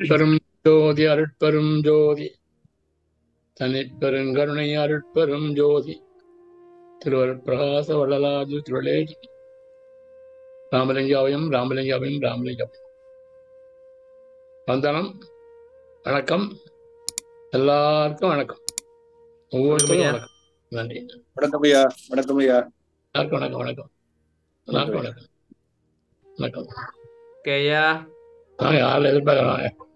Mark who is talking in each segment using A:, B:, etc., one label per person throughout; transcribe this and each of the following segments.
A: அருட்பெரும் ஜோதி அருட்பெரும் ஜோதி. தனிப்பெருங்கருணை அருட்பெரும் ஜோதி. திருவருட்பிரகாச வள்ளலாஜு திருளேஜி ராமலிங்காவையும் ராமலிங்காவையும் ராமலிங்காவையும் வந்தனம் வணக்கம். எல்லாருக்கும் வணக்கம். ஒவ்வொருத்தரும். வணக்கம். நன்றி.
B: வணக்கம் ஐயா வணக்கம் ஐயா
A: எல்லாருக்கும் வணக்கம் வணக்கம். எல்லாருக்கும் வணக்கம். வணக்கம்.
C: ஓகே ஐயா
A: நாங்க ஆள் எதிர்பார்க்குறாங்க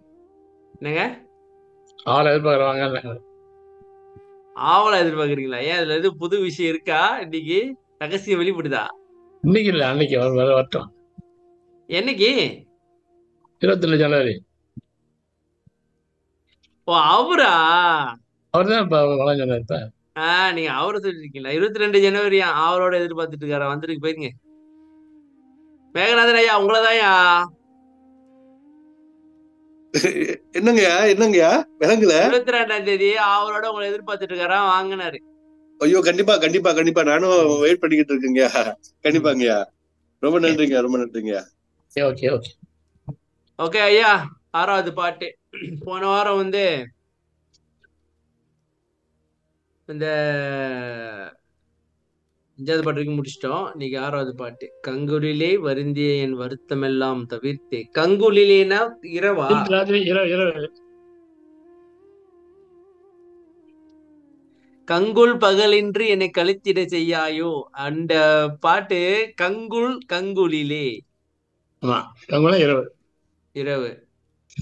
C: என்னங்க?
A: ஆள் எதிர்பார்க்குறாங்க
C: ஆவலா எதிர்பார்க்குறீங்களா? ஏன் அதுல எதுவும் புது விஷயம் இருக்கா? இன்னைக்கு ரகசியம் வெளிப்படுதா?
A: இன்னைக்கு இல்லை அன்னைக்கு வர வர வரட்டும்.
C: என்னைக்கு?
A: இருபத்தி ரெண்டு ஜனவரி.
C: ஓ அவரா?
A: அவர் தான் வளம் சொன்னார் இப்போ.
C: ஆ நீங்க அவரை சொல்லிருக்கீங்களா? இருபத்தி ரெண்டு ஜனவரி அவரோட எதிர்பார்த்துட்டு இருக்காரா? வந்துருக்கு போயிருங்க. மேகநாதன் ஐயா உங்களதான்யா?
B: என்னங்கய்யா என்னங்கய்யா? விளங்குல?
C: இருபத்தி ரெண்டாம் தேதி அவரோட உங்களை எதிர்பார்த்துட்டு இருக்காரா வாங்கினாரு.
B: ஐயோ கண்டிப்பா கண்டிப்பா கண்டிப்பா. நானும் வெயிட் பண்ணிக்கிட்டு இருக்கேங்கய்யா. கண்டிப்பாங்கய்யா. ரொம்ப நன்றிங்க ரொம்ப நன்றிங்க
A: ஓகே ஓகே.
C: ஓகே ஐயா ஆறாவது பாட்டு. போன வாரம் வந்து இந்த அஞ்சாவது பாட்டு வரைக்கும் முடிச்சிட்டோம். இன்னைக்கு ஆறாவது பாட்டு. கங்குலிலே வருந்திய என் வருத்தமெல்லாம் தவிர்த்தே. கங்குலிலேனா இரவா?
A: இரவு இரவு.
C: கங்குல் பகலின்றி என்னை கழித்திட செய்யாயோ? அந்த பாட்டு கங்குல் கங்குலிலே.
A: ஆமா இரவு.
C: இரவு.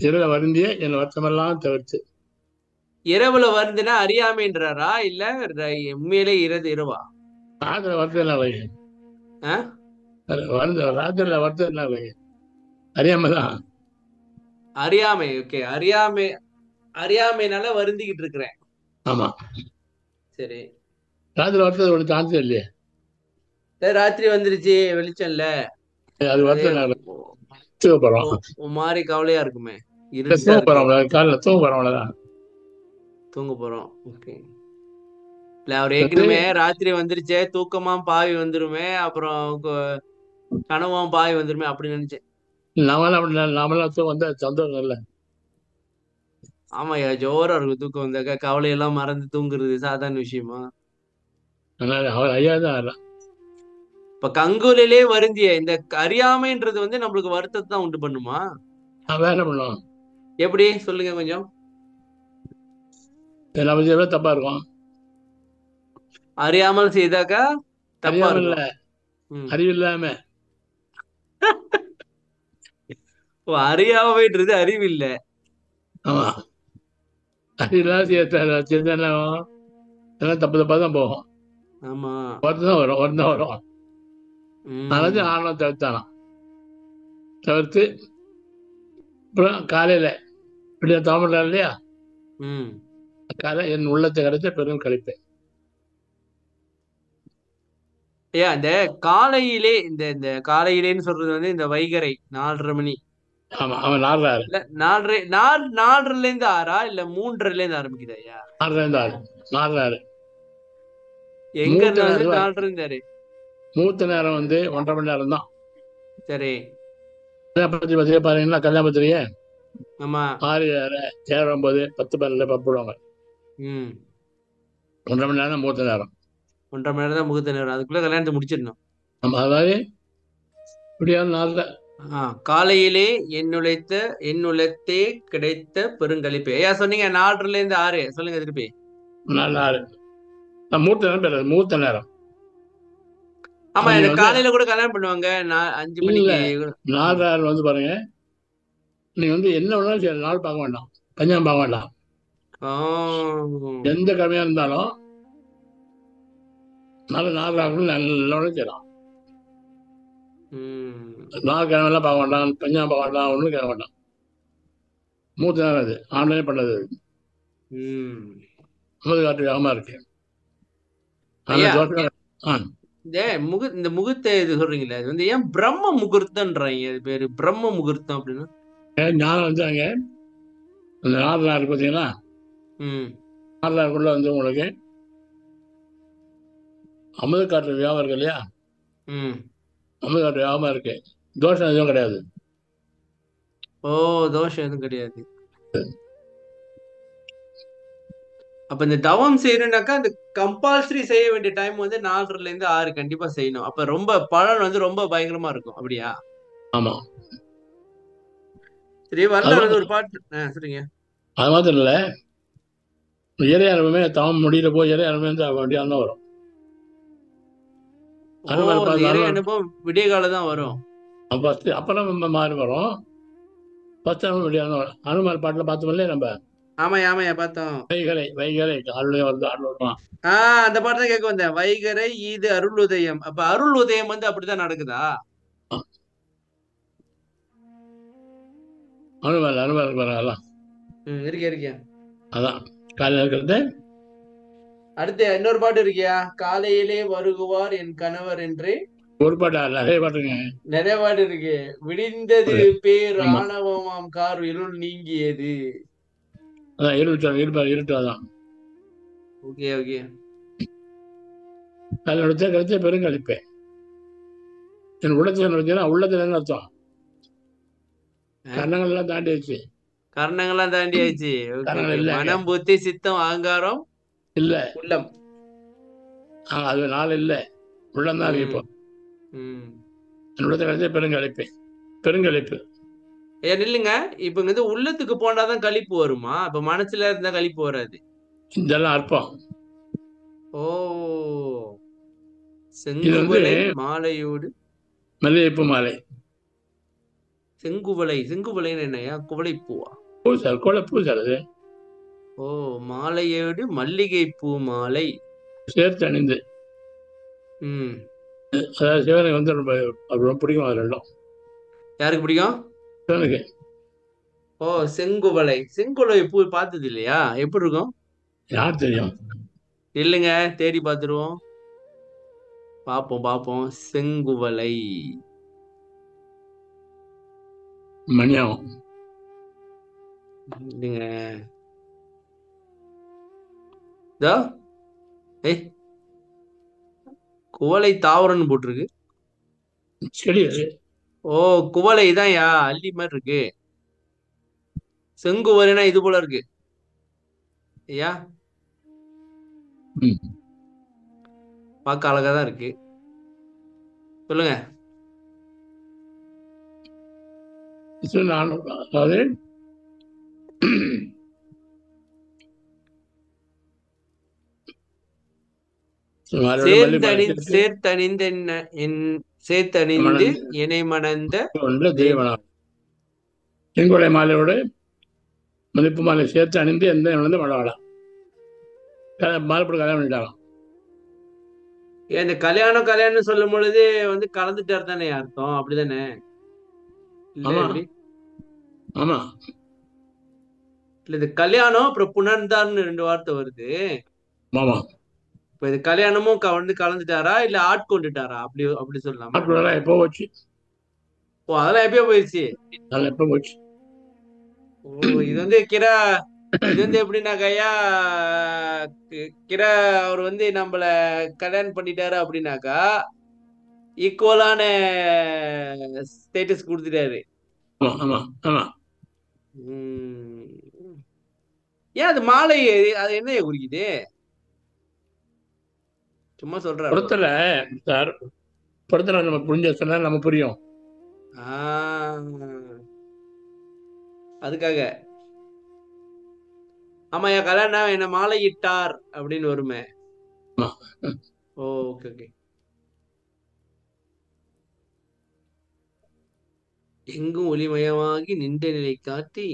A: இரவுல வருந்திய என் வருத்தமெல்லாம் தவிர்த்து.
C: இரவுல வருந்துனா அறியாமைன்றாரா? இல்ல உண்மையிலே இரது இரவா?
A: ராத்திரி வருத்தம் என்ன
C: ஆ?
A: வருந்த ராத்திரில வருத்தம் என்ன இல்லைங்க அறியாம தான்
C: அறியாமை ஓகே. அறியாமை அறியாமைனால வருந்திக்கிட்டு இருக்கிறேன்.
A: ஆமா.
C: சரி.
A: ராத்திரி வருத்தம் ஒரு சான்ஸ் இல்லையே?
C: ராத்திரி வந்துருச்சு வெளிச்சம் இல்ல
A: அது வருத்தம் போறோம்.
C: மாதிரி கவலையா இருக்குமே.
A: தூங்க. போறோம் காலைல தூங்க போறோம் அவ்வளவுதான்.
C: தூங்க போறோம் ஓகே. இல்ல அவர் ஏற்கனவே ராத்திரி வந்துருச்சே தூக்கமா பாவி வந்துருமே அப்புறம் கனவாம் பாவி வந்துருமே அப்படி நினைச்சேன்.
A: நாமெல்லாம் தூக்கம் வந்தா சந்தோஷம் இல்லை.
C: ஆமாய்யா ஜோரா இருக்கும் தூக்கம் வந்தாக்கா கவலையெல்லாம் மறந்து தூங்குறது சாதாரண விஷயமா?
A: அவர் ஐயா தான்.
C: இப்ப கங்குலிலே வருந்திய இந்த அறியாமைன்றது வந்து நம்மளுக்கு வருத்தத்தை தான் உண்டு பண்ணுமா?
A: வேற பண்ணுவோம்
C: எப்படி? சொல்லுங்க கொஞ்சம்.
A: நம்ம தப்பா இருக்கும்.
C: அறியாமல் செய்தாக்கா தப்பா
A: இல்ல
C: இருக்கும். ம்.
A: அறிவு இல்லாம
C: ஓ, அறியாமைன்றது அறிவு இல்ல
A: ஆமா. அறிவு இல்லாம செய்ய செஞ்சா என்ன ஆகும்? எல்லாம் தப்பு தப்பா தான் போகும்.
C: ஆமா.
A: வருத்தம் தான் வரும் வருத்தம் வரும். அதனால ஆணவம் தவிர்த்தானாம். தவிர்த்து அப்புறம் காலையில இப்படி தாமரம் இல்லையா. காலை என் உள்ளத்தை கிடைச்ச பெரும் கழிப்பேன்.
C: ஐயா இந்த காலையிலே இந்த இந்த காலையிலேன்னு சொல்றது வந்து இந்த வைகறை நாலரை மணி.
A: ஆமா அவன்
C: இல்ல நாலரை நாலு நாலரைல இருந்து ஆறா? இல்ல மூன்றரைல இருந்து ஆரம்பிக்குதா ஐயா?
A: நாடுறா இருந்தாரு நாடுறாரு
C: எங்க இருந்து
A: நேரம்
C: நாலரை இருந்தாரு
A: மூத்த நேரம் வந்து ஒன்றரை மணி நேரம் தான்.
C: சரி.
A: பத்திரிகை பத்திரிகை பாருங்கன்னா கல்யாண பத்திரிகை
C: ஆமா.
A: ஆறு ஏழு ஒன்பது பத்து பன்னெண்டு பப்புடுவாங்க ஒன்றரை மணி நேரம் மூத்த நேரம்.
C: ஒன்றரை மணி நேரம் தான் முகூர்த்த நேரம் அதுக்குள்ள கல்யாணத்தை முடிச்சிடணும்.
A: நம்ம அதாவது இப்படியான நாளில்.
C: காலையிலே என்னுழைத்த என்னுழைத்தே கிடைத்த பெருங்களிப்பு ஐயா சொன்னீங்க நாலரைல இருந்து ஆறு. சொல்லுங்க திருப்பி.
A: நான் மூத்த நேரம் பேர் மூத்த நேரம்.
C: ஆமா காலையில கூட கல்யாணம் பண்ணுவாங்க. அஞ்சு மணிக்கு
A: நாலு ஆறு வந்து பாருங்க. நீங்க வந்து என்ன வேணாலும் நாள் பார்க்க வேண்டாம். பஞ்சாங்கம் பார்க்க வேண்டாம். எந்த கடமையா இருந்தாலும் நல்ல நாலு ஆறு நல்ல செய்யலாம்
C: ம்.
A: நாலு கிழமைலாம் பார்க்க வேண்டாம் பஞ்சாங்கம் பார்க்க வேண்டாம் ஒன்றும் கேட்க வேண்டாம் மூத்த நேரம் அது ஆன்லைனே பண்ணது அது.
C: ம்.
A: அமது காட்டு வேகமாக இருக்கு.
C: முகு இந்த முகூர்த்த இது சொல்றீங்களே அது வந்து ஏன் பிரம்ம முகூர்த்தம்ன்றாங்க அது பேரு பிரம்ம முகூர்த்தம் அப்படின்னு?
A: ஞானம் வந்து அங்கே அந்த நாள் பார்த்தீங்கன்னா நாளுக்குள்ள வந்து உங்களுக்கு அமுது காட்டு வியாபாரம் இருக்கு இல்லையா?
C: ம்.
A: அமுது காட்டு வியாபாரம் இருக்கு. தோஷம் எதுவும் கிடையாது.
C: ஓ தோஷம் எதுவும் கிடையாது. அப்ப இந்த தவம் செய்யணும்னாக்கா அந்த கம்பல்சரி செய்ய வேண்டிய டைம் வந்து நாலரைல இருந்து ஆறு கண்டிப்பா செய்யணும். அப்ப ரொம்ப பலன் வந்து ரொம்ப பயங்கரமா இருக்கும். அப்படியா?
A: ஆமா.
C: சரி வரல வந்து ஒரு பாட்டு. சரிங்க
A: அது மாத்திரம் இல்ல. இறை அனுபவமே தவம் முடியிற போய் இறை அனுபவம் வந்து தான் வரும்.
C: ஓ
A: அனுபவம்
C: விடிய காலம் தான் வரும்.
A: ஃபர்ஸ்ட் அப்புறம் நம்ம மாறி வரும். தான் வரும். அனுமார் பாட்டில் பார்த்தோம்ல நம்ம?
C: ஆமாய்யா ஆமாய்யா பார்த்தோம்.
A: வைகலை ஆளுநர் வருது ஆள் வருவான்
C: ஆஹ் அந்த பாட்டு தான் கேட்க வந்தேன். வைகரை இது அருள் உதயம். அப்ப அருள் உதயம் வந்து அப்படிதான் நடக்குதா?
A: அனுமார் அனுமார் வரலாம்
C: இருக்கே இருக்கியா
A: அதான். காலையில் இருக்கிறது
C: அடுத்து இன்னொரு பாட்டு இருக்கியா? காலையிலே வருகுவார் என் கணவர் என்று.
A: ஒரு பாட்டா நிறைய பாட்டுங்க.
C: நிறைய பாட்டு இருக்கு. விடிந்தது பேர். ஆணவமாம் கார் இருள் நீங்கியது.
A: அதான் இருட்டு இருப்பா இருட்டு அதான்.
C: Okay okay.
A: எடுத்த கருத்தை பெருங்கழிப்பேன் என் உள்ளத்தில் நினைச்சா உள்ளத்தில் என்ன அர்த்தம்? கரணங்கள்லாம் தாண்டி வச்சு
C: கர்ணங்கள்லாம்
A: கர்ணங்கள்
C: okay.
A: இல்ல.
C: மனம் புத்தி சித்தம் அகங்காரம்
A: இல்ல.
C: உள்ளம்.
A: அது நாள் இல்லை. உள்ளம்தான். இப்போ
C: ம்.
A: என் உள்ளத்தில் கருத்தை பெருங்கழிப்பேன். பெருங்கழிப்பு.
C: ஏன் நில்லுங்க. இப்ப வந்து உள்ளத்துக்கு போனாதான் களிப்பு வருமா? இப்ப மனசுல இருந்தா களிப்பு வராது.
A: இதெல்லாம் அற்பம்.
C: ஓ. செங்குவலை மாலையோடு.
A: மல்லிகைப்பூ மாலை.
C: செங்குவலை செங்குவலைன்னு என்னையா? குவளை பூவா
A: பூ சார் கோல பூ சார் அது.
C: ஓ மாலையோடு மல்லிகை பூ மாலை.
A: சேர்த்து அணிந்து.
C: ம்.
A: அதாவது சிவனுக்கு வந்து ரொம்ப ரொம்ப பிடிக்கும் அது ரெண்டும்
C: யாருக்கு பிடிக்கும்?
A: சிவனுக்கு.
C: ஓ செங்குவலை செங்குவலை பூ பார்த்தது இல்லையா? எப்படி இருக்கும்?
A: யார் தெரியும்?
C: இல்லைங்க தேடி பார்த்துருவோம். பார்ப்போம் பார்ப்போம். செங்குவலை
A: மணியாகும்.
C: இல்லைங்க. இதோ. ஏய். குவளை தாவரம்னு போட்டிருக்கு. ஓ குவளை தான்யா அள்ளி மாதிரி இருக்கு. செங்குவலைனா இது போல இருக்கு. ஐயா. பார்க்க அழகா தான் இருக்கு. சொல்லுங்க.
A: நான் அதாவது
C: சேர்த்தணிந்த சேர்த்தணிந்து. இணை மணந்த
A: செங்கோலை மாலையோடு மதிப்பு மாலை சேர்த்து அணிந்து எந்த வந்து மழவாடா மாலைப்பட கல்யாணம் பண்ணிட்டாங்க
C: இந்த கல்யாணம் கல்யாணம் சொல்லும் பொழுது வந்து கலந்துட்டார் தானே அர்த்தம் அப்படிதானே?
A: ஆமா.
C: இல்ல இது கல்யாணம் அப்புறம் புணர்ந்தார்னு ரெண்டு வார்த்தை வருது.
A: ஆமா.
C: இப்ப இது கல்யாணமும் வந்து கலந்துட்டாரா? இல்ல ஆட்கொண்டுட்டாரா அப்படி அப்படி சொல்லலாமா?
A: எப்போ போச்சு?
C: ஓ அதெல்லாம் எப்பயோ போயிடுச்சு
A: அதெல்லாம் எப்போ போச்சு?
C: ஓ இது வந்து கிரா இது வந்து எப்படின்னாக்கா கிரா அவர் வந்து நம்மள கல்யாணம் பண்ணிட்டாரு அப்படின்னாக்கா ஈக்குவலான ஸ்டேட்டஸ் கொடுத்துட்டாரு. ஏன் அது மாலை அது என்ன குறிக்குது? சும்மா சொல்றாரு
A: படத்துல சார் படத்துல நம்ம புரிஞ்ச சொன்னா நம்ம புரியும்.
C: அதுக்காக. ஆமாய்யா கல்யாணம் என்ன மாலையிட்டார் அப்படின்னு வருமே.
A: ஆமா.
C: Oh okay okay. எங்கும் ஒளிமயமாகி நின்ற நிலை காட்டி.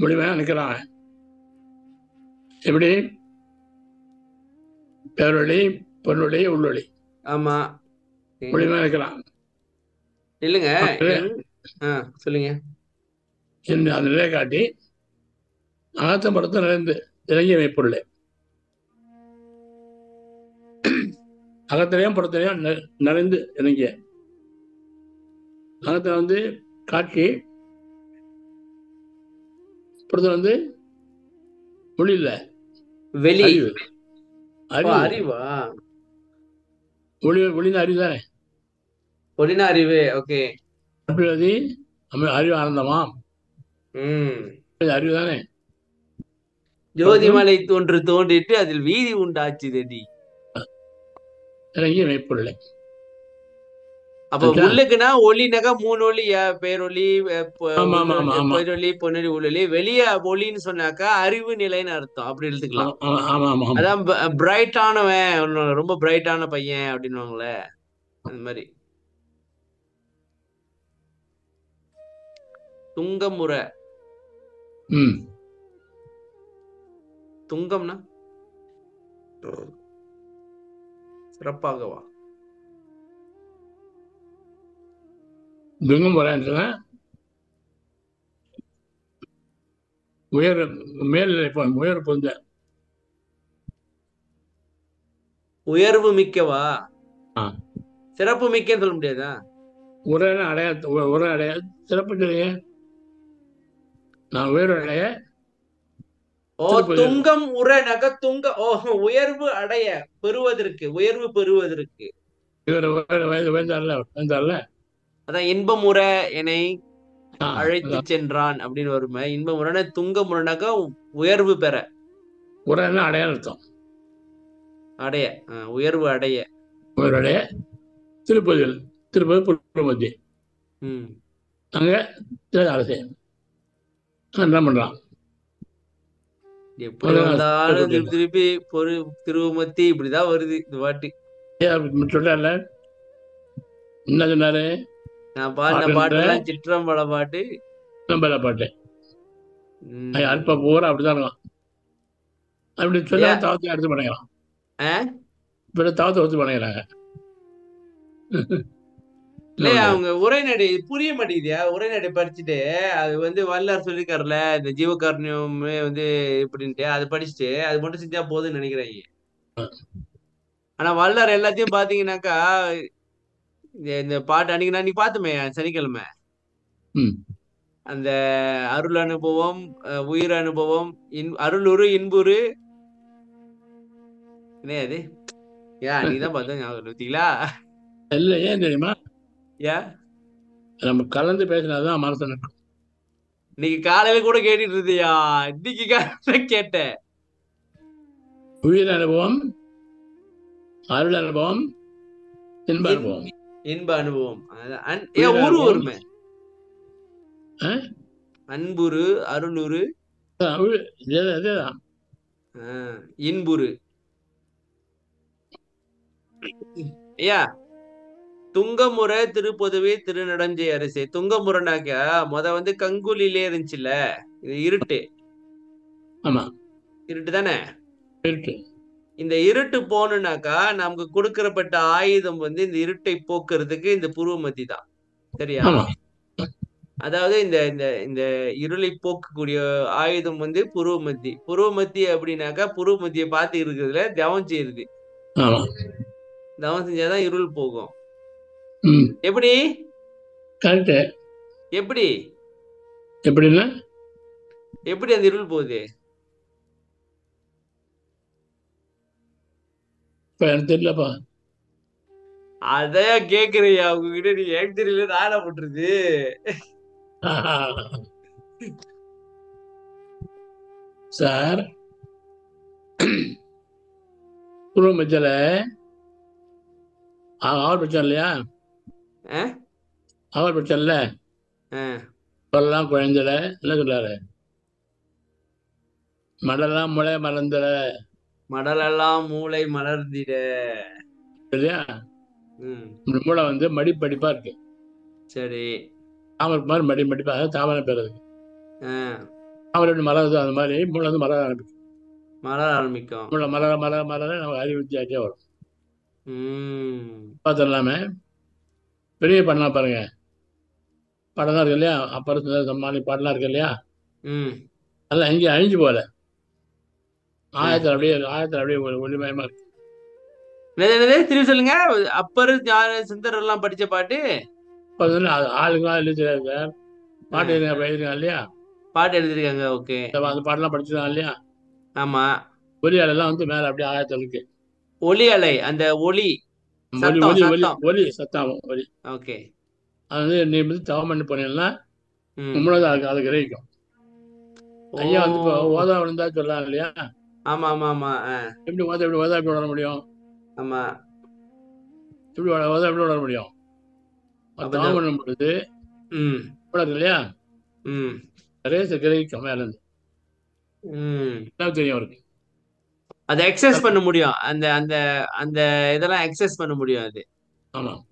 A: முடிவா? நினைக்கிறான் எப்படி? பேரொழி பொருளொளி உள்ளொளி.
C: ஆமா.
A: முடிவா? நினைக்கிறான்
C: இல்லைங்க. சொல்லுங்க.
A: இந்த அந்த நிலையை காட்டி அகத்த படத்தை நிறைந்து இறங்கிய மெய்ப்பொருள் அகத்திலையும் புறத்திலையும் நிறைந்து இறங்கிய. அகத்தை வந்து காட்சி புறத்தில் வந்து இல்ல.
C: வெளி.
A: அறிவு. அறிவு. ஒளி ஒளிந்த அறிவு தானே?
C: ஒளின அறிவு ஓகே.
A: அப்படி நம்ம அறிவு ஆனந்தமாம்.
C: ம்.
A: இது அறிவு தானே?
C: ஜோதிமலை தோன்று தோன்றிட்டு அதில் வீதி உண்டாச்சுதடி
A: இறங்கி மெய்ப்பொருளை
C: அப்ப? உள்ளுக்குன்னா ஒளினாக்கா மூணு ஒளி அஹ், பேரொளி அஹ், பொ-
A: ஆமா, ஆமா, ஆமா, ஆமா.
C: பொய்ரொளி பொன்னொளி உள்ளொளி வெளியே ஒளின்னு சொன்னாக்கா அறிவு நிலைன்னு அர்த்தம். அப்படி எடுத்துக்கலாம். அதான் பிரைட்டானவன் ரொம்ப பிரைட்டான பையன் அப்படின்னுவாங்களே அந்த மாதிரி. துங்கமுறை. துங்கம்னா? சிறப்பாகவா?
A: துங்கம் போறான்னு உயர் மேல்நிலை உயர் பொந்த
C: உயர்வு மிக்கவா. சிறப்பு மிக்கன்னு சொல்ல முடியாதா
A: உரை அடைய உரை அடைய சிறப்பு இல்லையே நான் உயர் அடைய
C: ஓ. துங்கம் உரைனாக்க துங்க ஓ உயர்வு அடைய பெறுவதற்கு உயர்வு பெறுவதற்கு
A: இவர் வயது உயர்ந்தார்ல உயர்ந்தார்ல
C: அதான் இன்பம் உரை என்னை அழைத்து. சென்றான் அப்படின்னு வருமே இன்பம் உரைனா துங்க முறைனாக்கா உயர்வு பெற.
A: உரைன்னா அடையாளம் அர்த்தம்.
C: அடைய உயர்வு அடைய.
A: உயர் அடைய. திருப்பதியில் திருப்பதி புறமத்தி அங்க அரசு என்ன பண்றான்?
C: எப்படி வந்தாலும். திருப்பி திருப்பி பொறு திருவமத்தி இப்படிதான் வருது இந்த வாட்டி.
A: சொல்றாருல. என்ன சொன்னாரு?
C: நான் பாடின பாட்டெல்லாம் சிற்றம்பல பாட்டு.
A: நம்பல பாட்டு. அல்ப பூரா அப்படிதான் இருக்கும் அப்படி
C: ஏன்?
A: தாவத்தை எடுத்து பண்ணிக்கலாம்.
C: ஆ?
A: இப்ப தாவத்தை ஒத்து பண்ணிக்கிறாங்க.
C: இல்லையா அவங்க உரைநடை புரிய மாட்டேங்குதியா உரைநடை படிச்சுட்டு அது வந்து வல்லார் சொல்லிருக்காருல இந்த ஜீவகாருண்யமே வந்து இப்படின்ட்டு அது படிச்சுட்டு அது மட்டும் செஞ்சா போதும்னு நினைக்கிறாங்க ஆனா வல்லார் எல்லாத்தையும் பாத்தீங்கன்னாக்கா இந்த பாட்டு அன்னைக்கு நான் அன்னைக்கு பார்த்தோமே சனிக்கிழமை. அந்த அருள் அனுபவம் உயிர் அனுபவம் இன் அருளுரு இன்புரு என்ன அது ஏன் நீ தான் பார்த்தா ஞாபகம் பார்த்தீங்களா?
A: இல்ல ஏன் தெரியுமா?
C: ஏன்
A: நம்ம கலந்து பேசினாதான் மனசு நிற்கும்
C: இன்னைக்கு காலையில கூட கேட்டுட்டு இருந்தியா? இன்னைக்கு காலையில கேட்டேன்.
A: உயிர் அனுபவம் அருள் அனுபவம் இன்ப அனுபவம்.
C: இன்ப அனுபவம். வருமே
A: ஆ?
C: அன்புரு அருளுரு. இன்புரு. ஐயா துங்கமுறை திருப்பொதுவே திருநடஞ்சை அரிசி. துங்கமுறைனாக்க முத வந்து கங்குலிலே இருந்துச்சுல்ல இது இருட்டு.
A: ஆமா.
C: இருட்டு. தானே
A: இருக்கு
C: இந்த இருட்டு போகணும்னாக்கா நமக்கு கொடுக்கறப்பட்ட ஆயுதம் வந்து இந்த இருட்டை போக்குறதுக்கு இந்த புருவமத்தி தான். சரியா? அதாவது இந்த இந்த இந்த இருளை போக்கக்கூடிய ஆயுதம் வந்து புருவமத்தி. புருவமத்தி அப்படின்னாக்கா புருவமத்தியை பார்த்து இருக்கிறதுல தவம் செய்யுது.
A: ஆமா.
C: தவம் செஞ்சாதான் இருள் போகும். எப்படி? எப்படி?
A: எப்படின்னா?
C: எப்படி அந்த இருள் போகுது?
A: இப்ப எனக்கு தெரியலப்பா
C: அதையா கேக்குறியா? உங்ககிட்ட நீ எனக்கு தெரியல? நானா போட்டுருது
A: சார். பூர்வ மத்தியில அவர் பிரச்சனை இல்லையா? அவர் பிரச்சனை இல்ல. சொல்லலாம் குழந்தைல என்ன சொல்றாரு? மடலாம் முளை மறந்துட
C: மடலெல்லாம் மூளை மலர்ந்திட.
A: இந்த மூளை வந்து மடிப்படிப்பா இருக்கு.
C: சரி.
A: தாமரை மாதிரி மடி மடிப்பா அதாவது தாமரை பெறுது
C: ஆ.
A: தாமரை எப்படி மலருது அந்த மாதிரி மூளை வந்து மலர ஆரம்பிக்கும்.
C: மலர ஆரம்பிக்கும்.
A: மூளை மலர மலர மலர நமக்கு அறிவு வித்தியாசம் வரும் பார்த்துடலாமே பெரிய பண்ணலாம் பாருங்க. படம் தான் இருக்கு இல்லையா? அப்பறம் சம்மானி பாடலாம் இருக்கு இல்லையா?
C: ம்.
A: அதெல்லாம் எங்கேயும் அழிஞ்சு போகல. ஆயத்தில் அப்படியே ஆயத்தில் அப்படியே ஒளி- ஒளிமயமா இருக்கு
C: திரும்பி சொல்லுங்க அப்பர் ஞான சுந்தர் எல்லாம் படிச்ச பாட்டு
A: இப்போ வந்து ஆ- ஆளுங்களாம் எழுதிக்கிறாரு சார் பாட்டு எழுதுங்க எழுதுங்க இல்லையா
C: பாட்டு எழுதிருக்காங்க ஓகே
A: அந்த பாட்டெல்லாம் படிச்சிருக்காங்க இல்லையா
C: ஆமா
A: ஒலி அலையெல்லாம் வந்து மேலே அப்படியே ஆயத்தில் இருக்கு
C: ஒளி அலை அந்த ஒளி
A: ஒலி
C: சத்தம்,
A: ஒலி ஒலி
C: சத்தம்.
A: ஒலி ஒலி
C: ஓகே
A: அது வந்து நீ வந்து தவம் பண்ணி போனீங்கன்னா. உங்களோட அதுக்கு அது கிரகிக்கும் ஐயா வந்து இப்போ. ஓதா விழுந்தா சொல்லலாம் இல்லையா
C: ஆமா ஆமா ஆமா
A: எப்படி ஓதா எப்படி ஓதா எப்படி வளர முடியும்?
C: ஆமா.
A: எப்படி ஓதா எப்படி வளர முடியும்?
C: இந்த-
A: பண்ணும் பொழுது
C: ம்.
A: இல்லையா?
C: ம்.
A: நிறைய கிரகிக்கும் மேல இருந்து தெரியும் அவருக்கு.
C: அதை எக்ஸஸ் பண்ண முடியும். அந்த அந்த அந்த இதெல்லாம் எக்ஸஸ் பண்ண முடியும் அது.
A: ஆமா.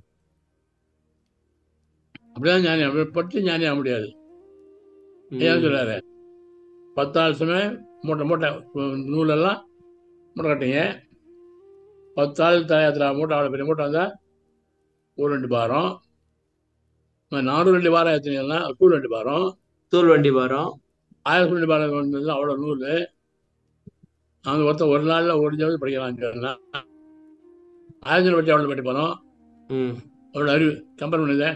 A: அப்படிதான் ஞானி அப்படி பட்டு ஞானி ஆக முடியாது. ஏன் சொல்றாரு? பத்தாள் சமயம் மூட்டை மூட்டை நூலெல்லாம் மூட்டை கட்டிங்க. பத்தாள் தயாத்திரா மூட்டை அவ்வளோ பெரிய மூட்டை வந்தால் ஒரு ரெண்டு பாரம். நானூறு ரெண்டு பாரம் ஏற்றினீங்கன்னா கூழ் ரெண்டு பாரம்.
C: தூள் வண்டி வரும்
A: ஆயிரத்தி ரெண்டு பாரம் வந்ததுன்னா அவ்வளோ நூல். அவங்க ஒருத்தன் ஒரு நாளில் ஒரு ஜாவது படிக்கலாம் சொன்னா ஆயிரத்தி பற்றி அவ்வளோ பட்டி போனோம்
C: ம்.
A: அவ்வளோ அறிவு. கம்பேர் பண்ணுதே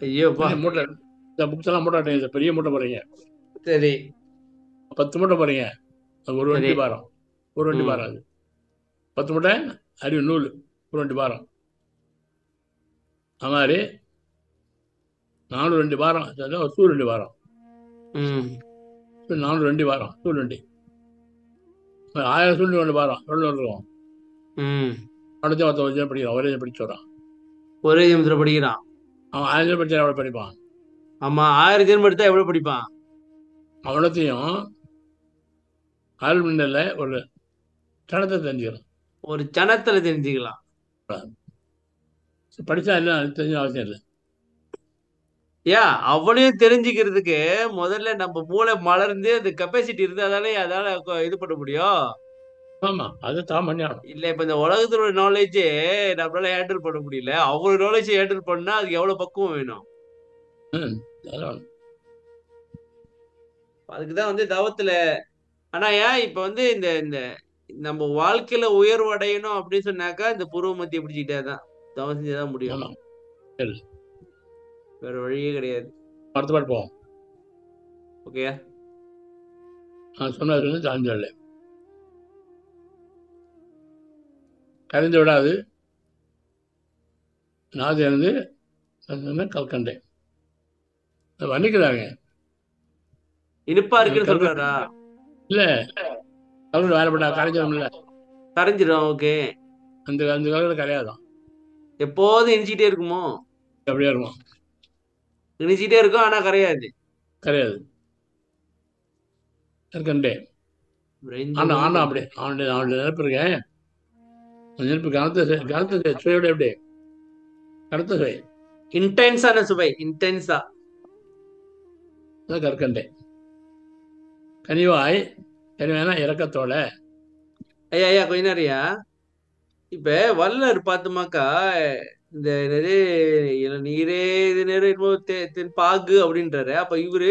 C: ஐயோப்பா.
A: மூட்டை இந்த புக்ஸ் எல்லாம் மூட்டை கட்டுங்க பெரிய மூட்டை போகிறீங்க
C: சரி.
A: பத்து மூட்டை போகிறீங்க அது ஒரு வண்டி
C: சரி.
A: பாரம். ஒரு வண்டி. பாரம் அது. பத்து மூட்டை அறிவு நூல் ஒரு வண்டி பாரம். அது மாதிரி நானூறு ரெண்டு அதாவது ஒரு ரெண்டு பாரம்.
C: ம்.
A: நானூறு ரெண்டு பாரம் சூழ் வண்டி ஆயிரம் சூழ்நிலை ரெண்டு பாரம் எவ்வளோ இருக்கும்?
C: ம்.
A: அடுத்த ஒருத்தன் வச்சு படிக்கிறான் ஒரே படிச்சு வரான்
C: ஒரே நிமிஷத்துல படிக்கிறான்.
A: அவன் ஆயிரம் படிச்சா எவ்வளோ படிப்பான்?
C: ஆமா ஆயிரம் ஜென்மம் எடுத்தா எவ்வளவு படிப்பான்?
A: அவனத்தையும் ஆள் மின்னல ஒரு தடத்தை தெரிஞ்சுக்கிறான்
C: ஒரு சனத்துல தெரிஞ்சுக்கலாம்.
A: படித்தா இல்லை தெரிஞ்ச அவசியம் இல்லை.
C: ஏன் அவனையும் தெரிஞ்சுக்கிறதுக்கு முதல்ல நம்ம மூளை மலர்ந்து அந்த கெப்பாசிட்டி இருந்தா தானே அதால இது பண்ண முடியும்.
A: ஆமாம் அது தான் பண்ணி
C: இல்ல இப்ப இந்த உலகத்தோட நாலேஜே நம்மளால ஹேண்டில் பண்ண முடியல. அவ்வளவு நாலேஜ் ஹேண்டில் பண்ணா அதுக்கு எவ்வளவு பக்குவம் வேணும்?
A: ம் அதான்.
C: அதுக்குதான் வந்து தவத்துல ஆனா ஏன் இப்ப வந்து இந்த இந்த நம்ம வாழ்க்கையில உயர்வு அடையணும் அப்படின்னு சொன்னாக்கா இந்த பூர்வ மத்திய பிடிச்சிக்கிட்டே தான். தவம் செஞ்சுதான் முடியும். வேற வழியே கிடையாது.
A: அடுத்த பாட்டு போவோம்.
C: ஓகே.
A: நான் சொன்னது வந்து தாஞ்சல் கரைந்து விடாது. நாது இருந்து கல்கண்டை. அது வர்ணிக்கிறாங்க.
C: இனிப்பா இருக்குன்னு சொல்றாரா?
A: இல்லை. கல்கண்டு வேலைப்பட்டா கரைஞ்சிடும்ல.
C: கரைஞ்சிடும் ஓகே
A: அந்த அந்த காலத்தில் கரையாதான்
C: எப்போதும் இனிச்சிட்டே இருக்குமோ?
A: அப்படியே இருக்கும்.
C: இனிச்சிட்டே இருக்கும் ஆனா கரையாது.
A: கரையாது. கற்கண்டே ஆனா ஆனா அப்படி அவனுடைய அவனுடைய நினைப்பு இருக்கேன் நினைப்பு கனத்த கனத்த சுவை, சுவையோட எப்படி? கனத்த சுவை.
C: இன்டென்ஸான சுவை. இன்டென்ஸா
A: அதான் கற்கண்டே கனிவாய் கனிவாய்னா இறக்கத்தோட
C: ஐயா ஐயா கொஞ்ச நேரியா இப்ப வல்லர் பார்த்தோமாக்கா இந்த என்னது இளநீரே இது நேரம் தென் பாகு அப்படின்றாரு. அப்ப இவரு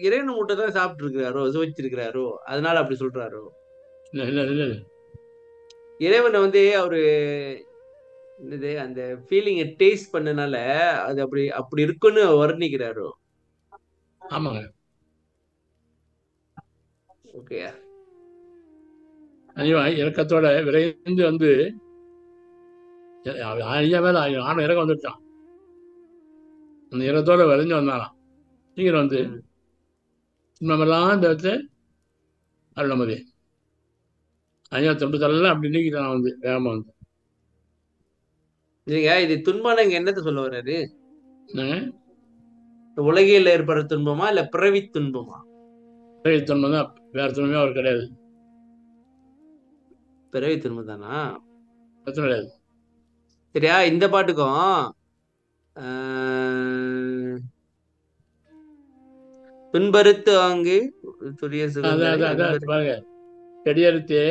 C: இறைவன் மூட்டை தான் சாப்பிட்டு இருக்கிறாரோ சுவைச்சிருக்கிறாரோ? அதனால அப்படி சொல்றாரோ?
A: இல்லை இல்லை இல்லை
C: இறைவனை வந்து அவரு என்னது அந்த ஃபீலிங்கை டேஸ்ட் பண்ணனால அது அப்படி அப்படி இருக்குன்னு வர்ணிக்கிறாரோ?
A: ஆமாங்க.
C: ஓகே.
A: கனிவாய் இறக்கத்தோட விரைந்து வந்து ஐயா மேல ஆணம் இறக்க வந்துட்டான் அந்த இறக்கத்தோட விரைஞ்சு வந்தானாம் சீக்கிரம் வந்து. நம்மெல்லாம் வச்சு அருளமதி ஐயா தொண்டுதெல்லாம் அப்படி நீக்கிட்டான் வந்து வேகமா வந்து.
C: இல்லைங்க இது துன்பானங்க என்னத்த சொல்ல வர்றாரு? உலகில் ஏற்படுற துன்பமா இல்ல பிறவி துன்பமா?
A: பிறவி துன்பம் தான் வேற துன்பமே அவர் கிடையாது.
C: பிறவி துன்பம் தானா?
A: பிரச்சனை கிடையாது.
C: சரியா இந்த பாட்டுக்கும் ஆஹ், துன்பறுத்து வாங்கு துரிய
A: செடியறுத்தே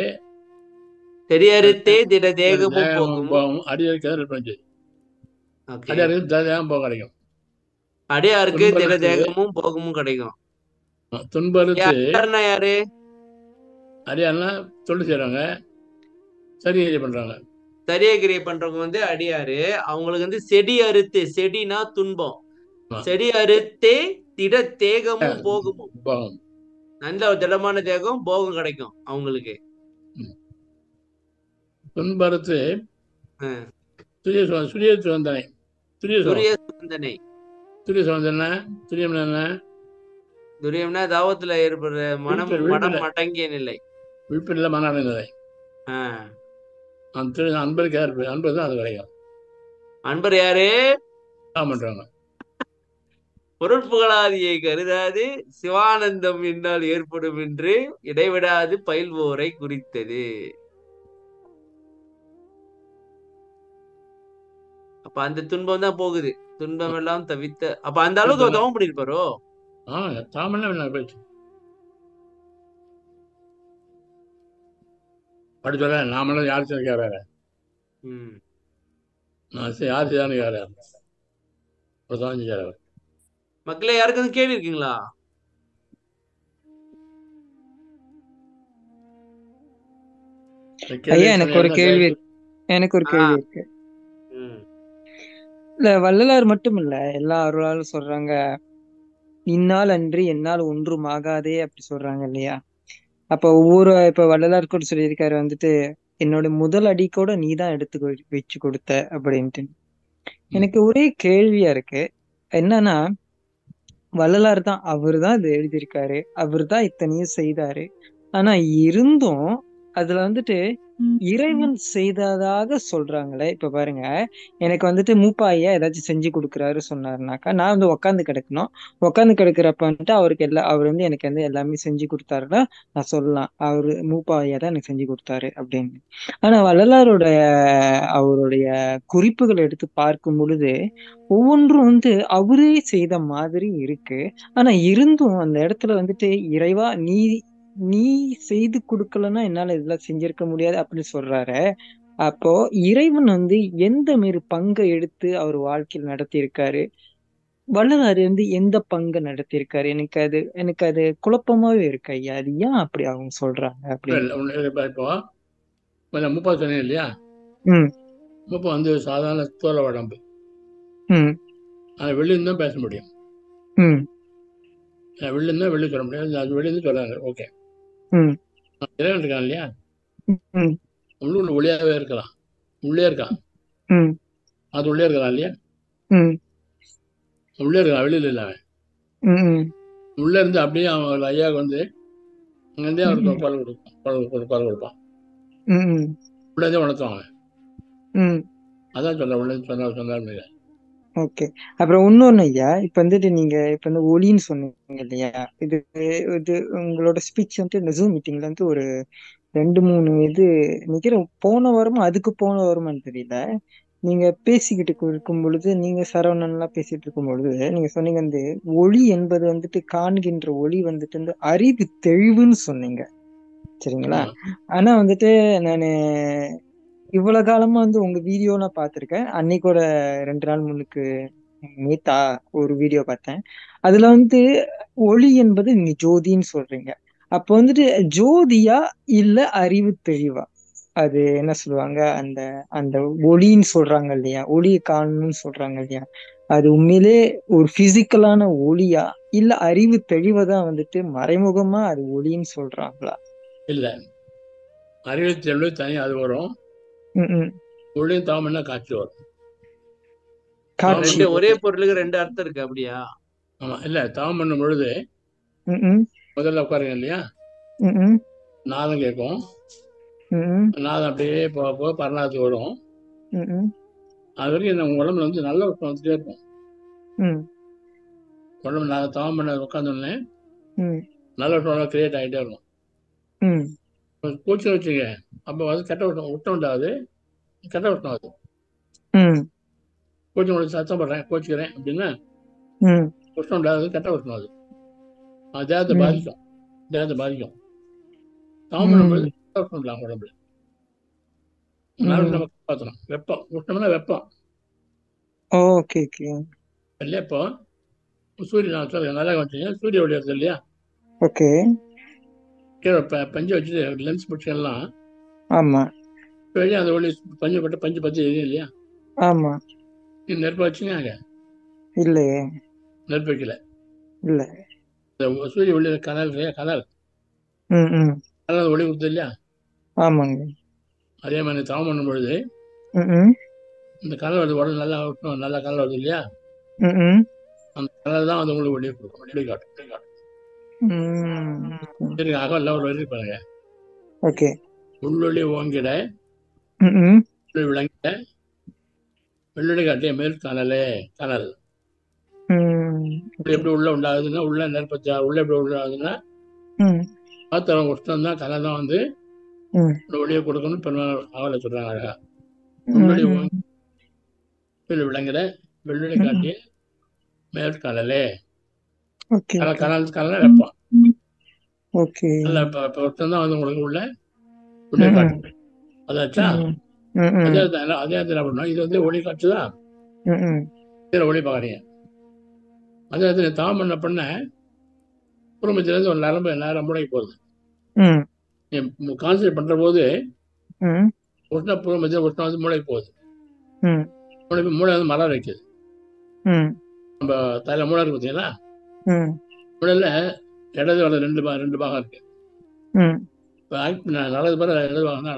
C: தெரியறுத்தே திட தேகமும் போகும்.
A: அடியறுக்கு தேகம் போக கிடைக்கும்.
C: அடியாருக்கு திட தேகமும் போகமும் கிடைக்கும்.
A: துன்பறுத்து
C: யாரு
A: அடியாருன்னா தொண்டு செய்றாங்க. சரி பண்றாங்க.
C: சரியா கிரியை பண்றவங்க வந்து அடியாரு. அவங்களுக்கு வந்து செடி அறுத்து செடினா துன்பம். செடி அறுத்தே திட தேகமும் போகமும்.
A: போகும்
C: நல்ல ஒரு திடமான தேகம் போகம் கிடைக்கும் அவங்களுக்கு.
A: துன்பறுத்து. துரிய சுரிய சுவந்தனை துரிய சுவம்
C: துரிய சுந்தனை
A: துரிய சுவந்தனை துரியம் என்ன?
C: துரியம்னா தாவத்துல ஏற்படுற மனம் மனம். மடங்கிய நிலை.
A: விழுப்பில் மன திரு அன்பருக்கு யார்? அன்பு தான் அது கிடைக்கும்
C: அன்பர் யாரு?
A: பண்றாங்க
C: பொருட்புகழாதியை கருதாது சிவானந்தம் என்னால் ஏற்படும் என்று இடைவிடாது பயில்வோரை குறித்தது. அப்ப அந்த துன்பம் தான் போகுது. துன்பம் எல்லாம் தவித்த அப்ப அந்த அளவுக்கு தவம் பண்ணிருப்பாரோ?
A: ஆ தாமன்னா என்ன போயிடுச்சு அப்படி சொல்ல நாமெல்லாம் யார் செய்ய வேற யார் செய்யான்னு யார் ஒரு தான் செஞ்சார் அவர்.
C: மக்களே யாருக்கும் கேள்வி இருக்குங்களா?
D: ஐயா எனக்கு ஒரு கேள்வி இருக்கு. எனக்கு ஒரு கேள்வி இருக்கு.
C: ம்.
D: இல்ல வள்ளலார் மட்டும் இல்ல எல்லா அருளாலும் சொல்றாங்க இந்நாள் அன்று என்னால் ஒன்றும் ஆகாதே அப்படி சொல்றாங்க இல்லையா? அப்ப ஒவ்வொரு இப்ப வள்ளலார் கூட சொல்லியிருக்காரு வந்துட்டு என்னோட முதல் அடி கூட நீ தான் எடுத்து வச்சு கொடுத்த அப்படின்ட்டு. எனக்கு ஒரே கேள்வியா இருக்கு. என்னன்னா வள்ளலார் தான் அவர் தான் இது எழுதியிருக்காரு. அவர் தான் இத்தனையும் செய்தாரு. ஆனா இருந்தும் அதுல வந்துட்டு இறைவன் செய்ததாக சொல்றாங்களே. இப்ப பாருங்க எனக்கு வந்துட்டு மூப்பா ஐயா ஏதாச்சும் செஞ்சு கொடுக்குறாரு சொன்னாருனாக்கா நான் வந்து உட்காந்து கிடக்கணும். உட்காந்து கிடக்குறப்ப வந்துட்டு அவருக்கு எல்லா அவர் வந்து எனக்கு வந்து எல்லாமே செஞ்சு கொடுத்தாருன்னா நான் சொல்லலாம் அவரு மூப்பா ஐயா தான் எனக்கு செஞ்சு கொடுத்தாரு அப்படின்னு. ஆனா வள்ளலாரோட அவருடைய குறிப்புகள் எடுத்து பார்க்கும் பொழுது ஒவ்வொன்றும் வந்து அவரே செய்த மாதிரி இருக்கு. ஆனா இருந்தும் அந்த இடத்துல வந்துட்டு இறைவா நீ நீ செய்து கொடுக்கலன்னா என்னால இதெல்லாம் செஞ்சிருக்க முடியாது அப்படின்னு சொல்றாரு. அப்போ இறைவன் வந்து எந்த மாரி பங்கை எடுத்து அவர் வாழ்க்கையில் நடத்தியிருக்காரு? வள்ளலார் வந்து எந்த பங்கு நடத்தியிருக்காரு? எனக்கு அது எனக்கு அது குழப்பமாவே இருக்கு ஐயா. அது ஏன் அப்படி அவங்க சொல்றாங்க அப்படின்னு?
A: இப்போ கொஞ்சம் முப்பா சொன்னேன் இல்லையா? முப்பா வந்து சாதாரண தோலை உடம்பு
D: ம்.
A: அது வெளியிருந்து தான் பேச முடியும்.
D: ம்.
A: வெளியிருந்து வெளியே சொல்ல முடியும். அது வெளியிருந்து சொல்லாங்க ஓகே. இறைவன் இருக்கான் இல்லையா? உள்ளூர் ஒளியாவே இருக்கலாம் உள்ளே இருக்கான் அது உள்ளே இருக்கலாம் இல்லையா? உள்ளே இருக்கான் வெளியில் இல்லை அவன். உள்ளே இருந்து அப்படியே அவன் ஐயாவுக்கு வந்து அங்கேருந்தே அவருக்கு பால் கொடுப்பான். பால் கொடு- பால் கொடுப்பான். உள்ளேருந்தே வளர்த்துவான் அவன். அதான் சொல்ல உள்ளே சொன்னார் சொன்னார்
D: ஓகே அப்புறம் இன்னொன்னு ஐயா இப்ப வந்துட்டு நீங்க இப்ப வந்து ஒளின்னு சொன்னீங்க இல்லையா? இது இது உங்களோட ஸ்பீச் வந்து இந்த ஜூம் மீட்டிங்ல வந்து ஒரு ரெண்டு மூணு இது நினைக்கிறேன் போன வாரமா அதுக்கு போன வாரமான்னு தெரியல. நீங்க பேசிக்கிட்டு இருக்கும் பொழுது நீங்க சரவணன் எல்லாம் பேசிட்டு இருக்கும் பொழுது நீங்க சொன்னீங்க வந்து ஒளி என்பது வந்துட்டு காண்கின்ற ஒளி வந்துட்டு வந்து அறிவு தெளிவுன்னு சொன்னீங்க. சரிங்களா? ஆனா வந்துட்டு நானு இவ்வளவு காலமா வந்து உங்க வீடியோ நான் பார்த்திருக்கேன். அன்னைக்கோட ரெண்டு நாள் முன்னுக்கு நேத்தா ஒரு வீடியோ பார்த்தேன். அதுல வந்து ஒளி என்பது நீங்க ஜோதின்னு சொல்றீங்க. அப்போ வந்துட்டு ஜோதியா இல்ல அறிவு தெளிவா? அது என்ன சொல்லுவாங்க? அந்த அந்த ஒளின்னு சொல்றாங்க இல்லையா? ஒளியை காணணும்னு சொல்றாங்க இல்லையா? அது உண்மையிலே ஒரு பிசிக்கலான ஒளியா? இல்ல அறிவு தெளிவை தான் வந்துட்டு மறைமுகமா அது ஒளின்னு சொல்றாங்களா?
A: இல்ல. அறிவு தெளிவு தனி அது வரும். ஒளியும் தாமன்னா காட்சி வரும்.
C: ஒரே பொருளுக்கு ரெண்டு அர்த்தம் இருக்கு அப்படியா?
A: ஆமாம் இல்லை தாமம் பண்ணும் பொழுது முதல்ல உட்காருங்க இல்லையா? நாதம் கேட்கும். நாதம் அப்படியே போக போக பரணாத்துக்கு வரும் அது வரைக்கும் இந்த உடம்புல வந்து நல்ல உஷ்ணம் வந்துட்டே இருக்கும். உடம்பு நாங்கள் தாமம் பண்ண உட்காந்தோடனே நல்ல உஷ்ணம் கிரியேட் ஆகிட்டே இருக்கும்.
D: ம்,
A: பூச்சி வச்சுங்க அப்போ வந்து கெட்ட உஷ்ணம் உஷ்ணம் உண்டாகுது கெட்ட உஷ்ணம் ஆகுது கோச்சி உங்களுக்கு சத்தம் போடுறேன் கோச்சிக்கிறேன் அப்படின்னா
D: ம்,
A: உஷ்ணம் உண்டாகுது கெட்ட ஆகுது அது. தேகத்தை. பாதிக்கும். தேகத்தை பாதிக்கும். கெட்ட உஷ்ணம் இல்லாம உடம்புல. நம்ம காப்பாற்றணும் வெப்பம் உஷ்ணம்னா வெப்பம்.
D: Okay okay.
A: இல்லையா இப்போ? சூரியன் நான் சொல்றேன் நல்லா வச்சுங்க சூரிய ஒளி இல்லையா?
D: ஓகே.
A: கீழே பஞ்சு வச்சுட்டு லென்ஸ் பிடிச்செல்லாம்
D: ஆமா.
A: வெளியே அந்த ஒளி பஞ்சு போட்டு பஞ்சு பத்தி எரியும் இல்லையா?
D: ஆமா.
A: நீ நெருப்பு வச்சுங்க அங்கே?
D: இல்லையே.
A: நெருப்பு வைக்கல.
D: இல்ல.
A: இந்த சூரிய ஒளி கனல் இல்லையா? கனல்
D: ம் ம்.
A: கனல் ஒளி கொடுத்து இல்லையா?
D: ஆமாங்க.
A: அதே மாதிரி தவம் பண்ணும் பொழுது இந்த கலர் வருது உடல் நல்லா நல்லா கலர் வருது இல்லையா?
D: ம், ம்,
A: அந்த கலர் தான் வந்து உங்களுக்கு வெளியே கொடுக்கும். வெளியே காட்டும் வெளியே காட்டும் அகல் ஒரு வெளியே பாருங்க.
D: ஓகே.
A: உள்ளொளி ஓங்கிட விளங்கிட வெள்ளொளி காட்டிய மேல்
D: ம்.
A: இப்படி எப்படி உள்ள உண்டாகுதுன்னா உள்ள நெருப்பச்சா உள்ள எப்படி உண்டாகுதுன்னா
D: ம்,
A: பாத்திரம் உஷ்ணம் தான் கனல் தான் வந்து ஒளியை கொடுக்கணும்னு பெருமாள் அவளை சொல்றாங்க. அழகா உள்ளொளி. ஓங்கி வெளி விளங்கிட வெள்ளொளி காட்டிய மேல் கனல் கனல் வெப்பம்.
D: ஓகே.
A: நல்ல இப்போ தான் வந்து உங்களுக்கு உள்ள
D: ம்.
A: காட்டும் அதாச்சா. அதே அதே என்ன பண்ணணும்? இது வந்து ஒளி காட்சி தான். இதில் ஒளி பார்க்குறீங்க. அதே இது தாம் பண்ண பண்ண குடும்பத்திலேருந்து ஒரு நரம்பு நேரம் மூளைக்கு போகுது. கான்சன்ட்ரேட் பண்ணுற போது உஷ்ண பூர்வமத்திய உஷ்ணம் வந்து மூளைக்கு போகுது.
D: ம்,
A: மூளை வந்து மரம் வைக்குது. நம்ம தலையில் மூளை இருக்கு பார்த்தீங்களா? மூளையில் இடது வலது ரெண்டு ரெண்டு பாகம் இருக்கு. நடது பாரு பாகம் தான்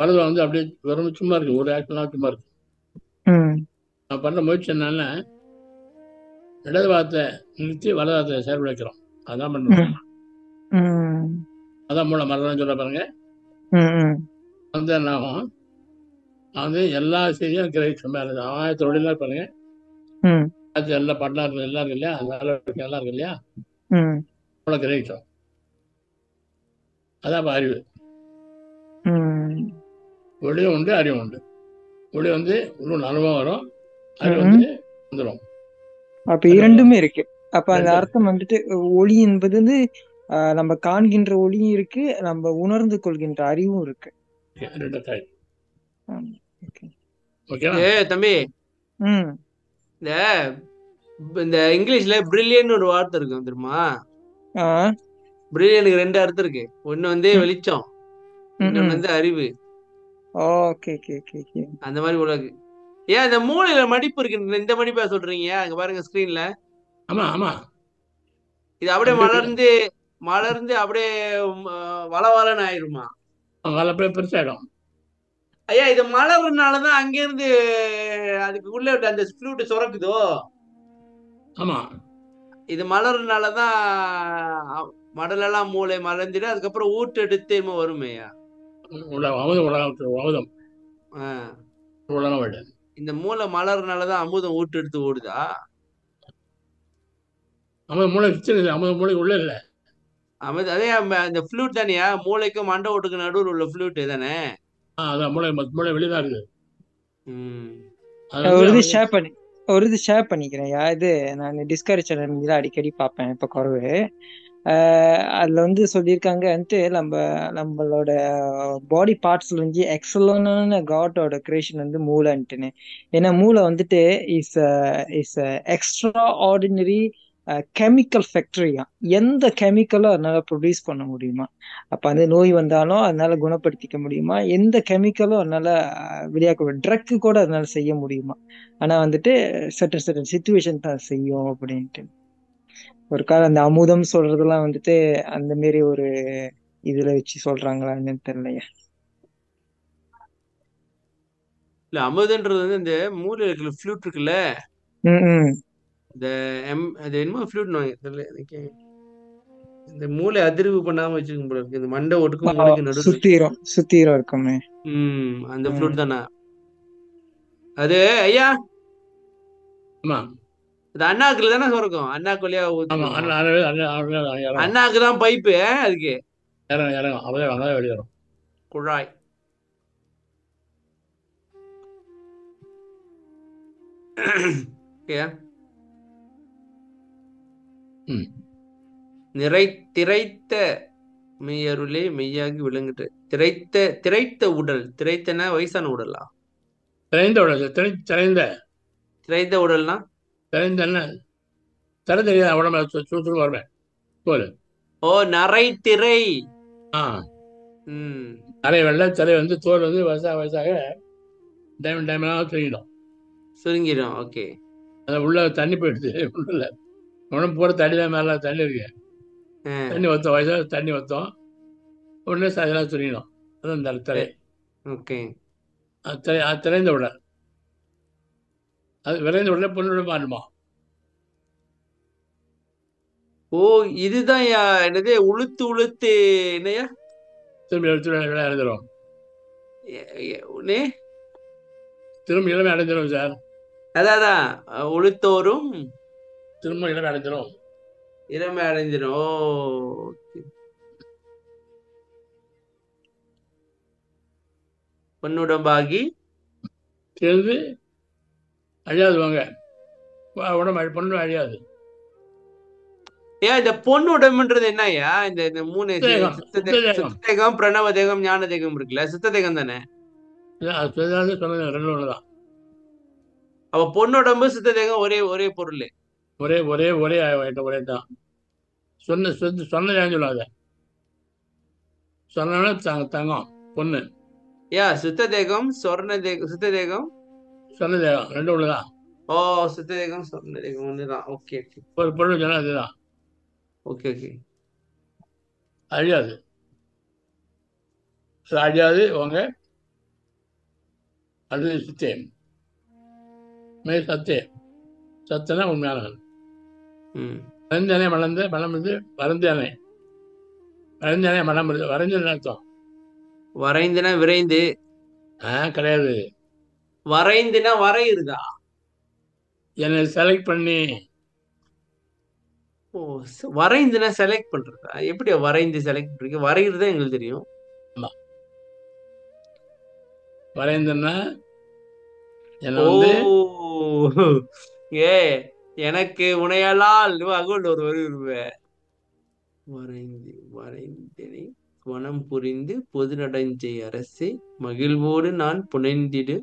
A: வலது பாகம் வந்து அப்படியே வெறும் சும்மா இருக்கு ஒரு ஆக்ட்லாம் சும்மா இருக்கு. நான் பண்ணுற முயற்சி என்னன்னா இடது பாகத்தை நிறுத்தி வலது செயல்பட வைக்கிறோம். அதான் பண்ணுறோம்
D: ம்,
A: அதான் மூளை மரம் சொல்ல பாருங்க. வந்து என்ன ஆகும்? வந்து எல்லா செய்தியும் கிரகிச்சோம் மேலே ஆயிரத்தி ஒளிலாம் பாருங்க. எல்லா இருக்கு எல்லாம் இருக்கு இல்லையா? நல்ல இருக்கு எல்லாம் இருக்கு இல்லையா? மூளை கிரகிச்சோம் அதான் அறிவு. ஒளியும் உண்டு அறிவும் உண்டு. ஒளி வந்து இன்னும் அனுபவம் வரும் அறிவு வந்து வந்துடும்
D: அப்ப இரண்டுமே இருக்கு. அப்ப அந்த. அர்த்தம் வந்துட்டு ஒளி என்பது வந்து நம்ம காண்கின்ற ஒளியும் இருக்கு நம்ம உணர்ந்து கொள்கின்ற அறிவும் இருக்கு.
C: தம்பி. இந்த இங்கிலீஷ்ல பிரில்லியன் ஒரு வார்த்தை இருக்கும் தெரியுமா?
D: ஆ.
C: பிரில்லியனுக்கு ரெண்டு அர்த்தம் இருக்கு. ஒண்ணு வந்து. வெளிச்சம் இன்னொன்னு. வந்து அறிவு.
D: ஓகே ஓகே ஓகே ஓகே
C: அந்த மாதிரி உலகு ஏன் இந்த மூளையில மடிப்பு இருக்கு? இந்த மடிப்பா சொல்றீங்க? அங்க பாருங்க ஸ்கிரீன்ல
A: ஆமா ஆமா.
C: இது அப்படியே
A: அப்படி
C: மலர்ந்து மலர்ந்து அப்படியே ம், வள வளன்னு ஆயிருமா?
A: போய் பெருசாயிடும்.
C: ஐயா இது மலர்னாலதான் அங்க இருந்து அதுக்கு உள்ள அந்த ஃப்ளூட் சுரக்குதோ?
A: ஆமா.
C: இது மலர்னாலதான் மடலெல்லாம் மூளை மலர்ந்துட்டு அதுக்கப்புறம் ஊட்டு எடுத்து என்னமோ வருமேயா
A: அமுதம் அமுதம்
C: இந்த மூளை மலர்னாலதான் அமுதம் ஊட்டு எடுத்து ஓடுதா?
A: அமுதம் மூளை அமுதம் மூளை உள்ள இல்லை.
C: அமுத அதே அந்த- அந்த ஃப்ளூட் தானேயா? மூளைக்கும் மண்டை ஓட்டுக்கு நடுவில் உள்ள ஃப்ளூட் தானே?
A: மூளை மூளை வெளியே தான் இருக்குது.
C: ம்.
A: அது
D: ஒரு ஷேர் பண்ணி ஒரு இது ஷேர் பண்ணிக்கிறேன் யா இது நான் டிஸ்கவரி சேனல் அடிக்கடி பார்ப்பேன் இப்ப குறவு. அதுல வந்து சொல்லியிருக்காங்க வந்துட்டு நம்ம நம்மளோட பாடி பார்ட்ஸ்ல வந்து எக்ஸலோனான காட்டோட கிரியேஷன் வந்து மூளைன்ட்டுன்னு. ஏன்னா மூளை வந்துட்டு is is extraordinary chemical ஃபேக்டரியா எந்த கெமிக்கலும் அதனால ப்ரொடியூஸ் பண்ண முடியுமா? அப்ப அந்த நோய் வந்தாலும் அதனால குணப்படுத்திக்க முடியுமா? எந்த கெமிக்கலும் அதனால வெளியாக்க ட்ரக்கு கூட அதனால செய்ய முடியுமா? ஆனா வந்துட்டு சட்டன் சட்டன் சுச்சுவேஷன் தான் செய்யும் அப்படின்ட்டு. ஒரு காலம் அந்த அமுதம் சொல்றதெல்லாம் வந்துட்டு அந்த மாரி ஒரு இதுல வச்சு சொல்றாங்களா என்னன்னு தெரியலையா.
C: இல்ல அமுதன்றது வந்து இந்த மூளை இருக்கிற ஃப்ளூட் இருக்குல்ல?
D: ம் ம்.
C: இந்த எம் அது என்னமோ ஃப்ளூட் நோய் தெரியல எனக்கு இந்த மூளை அதிர்வு பண்ணாம வச்சுக்க போல இருக்கு. இந்த மண்டை ஓட்டுக்கும் மூளைக்கு நடுவில்
D: சுத்திரும் சுத்திரும் இருக்குமே.
C: ம் அந்த. ஃப்ளூட் தானே? அது ஐயா?
A: ஆமா.
C: அது அண்ணாக்குல தானே சுரக்கும். அண்ணாக்கு வழியா
A: ஆமா
C: ஊத்துமா
A: அண்ணா அண்ணா அண்ணா அண்ணா இறங்கும்
C: அண்ணாக்கு தான் பைப்பு அதுக்கு. குழாய். நிறை திரைத்த மெய்யருளே மெய்யாகி விளங்குட்டு திரைத்த திரைத்த உடல். திரைத்தன வயசான உடலா?
A: திரைந்த உடல். திரை திரைந்த.
C: திரைத்த உடல்னா?
A: திரைந்த என்ன? திரை தெரியாத உடம்புல சு சுற்று வருவேன். போல
C: ஓ நரை திரை.
A: ஆ.
C: ம்.
A: தலை வெள்ளை தலை வந்து தோல் வந்து வயசாக வயசாக டைம் டைமெல்லாம் தூங்கிடும்
C: சுருங்கிடும். ஓகே.
A: அது உள்ள தண்ணி போயிடுது இல்லை உடம்பு பூரா தண்ணி தான் மேலே தண்ணி இருக்கு. தண்ணி ஒத்தம் வயசாக தண்ணி ஒத்தம். உடனே அதெல்லாம் சுருங்கிடும். இந்த தலை
C: ஓகே.
A: அது திரை அது திரைந்த உடல். அது விரைந்த உடனே பொண்ணுடைய மாறுமா
C: ஓ இதுதான் என்னது உளுத்து உளுத்து என்னையா?
A: திரும்பி விளையாட அடைஞ்சிரும் திரும்ப இளமை அடைஞ்சிரும் சார்.
C: அதான் உளுத்தோறும்
A: திரும்ப இளமை அடைஞ்சிரும்.
C: இளமை அடைஞ்சிரும். ஓ. பொன்னுடம்பாகி
A: சேர்ந்து அழியாது வாங்க உடம்பு பொண்ணு அழியாது.
C: ஏன் இந்த பொண்ணு உடம்புன்றது என்னய்யா இந்த இந்த மூணு சி-
A: தேகம்,
C: சித்த தே-
A: சித்த தேகம்.
C: சித்த தேகம் பிரணவ தேகம் ஞான தேகம் இருக்குல்ல சித்த தேகம் தானே
A: ரெண்டு தான்.
C: அப்ப பொண்ணுடம்பு சித்த தேகம் ஒரே ஒரே பொருள்.
A: ஒரே ஒரே ஒரே ஒரே தான். சொன்ன சொன்ன ஏன் சொல்லாத? சொன்னா தங்க தங்கம் பொண்ணு.
C: யா சித்த தேகம் சொர்ண தேகம் சித்த தேகம்
A: சொன்னது ரெண்டு ஒன்று தான்
C: ஓ சித்த தேகம் சொர்ண தேகம் ஒண்ணுதான் ஓகே ஓகே.
A: ஒரு பொண்ணு சொன்னா அதுதான்
C: ஓகே ஓகே.
A: அழியாது. அது அழியாது வாங்க. அது சித்தேன் மே சத்தே சத்தனா உண்மையானவன். வரைந்தானே வளர்ந்து மலம் இருந்து வரைந்தானே வரைந்தானே மலம் இருந்து வரைஞ்சது அர்த்தம்.
C: வரைந்துனா விரைந்து.
A: ஆ கிடையாது.
C: வரைந்துனா வரையுறதா?
A: என்னை செலக்ட் பண்ணி.
C: ஓ வரைந்துனா செலக்ட் பண்றதா? எப்படி வரைந்து செலக்ட் பண்றீங்க? வரைகிறது எங்களுக்கு தெரியும்.
A: வரைந்தன்னா என்னை
C: ஓ
A: வந்து
C: ஏ எனக்கு உனையலால் அகோல் ஒரு வரி வருவே. வரைந்து வரைந்தனை வனம் புரிந்து பொது நடஞ்சை அரசே மகிழ்வோடு நான் புனைந்திடு.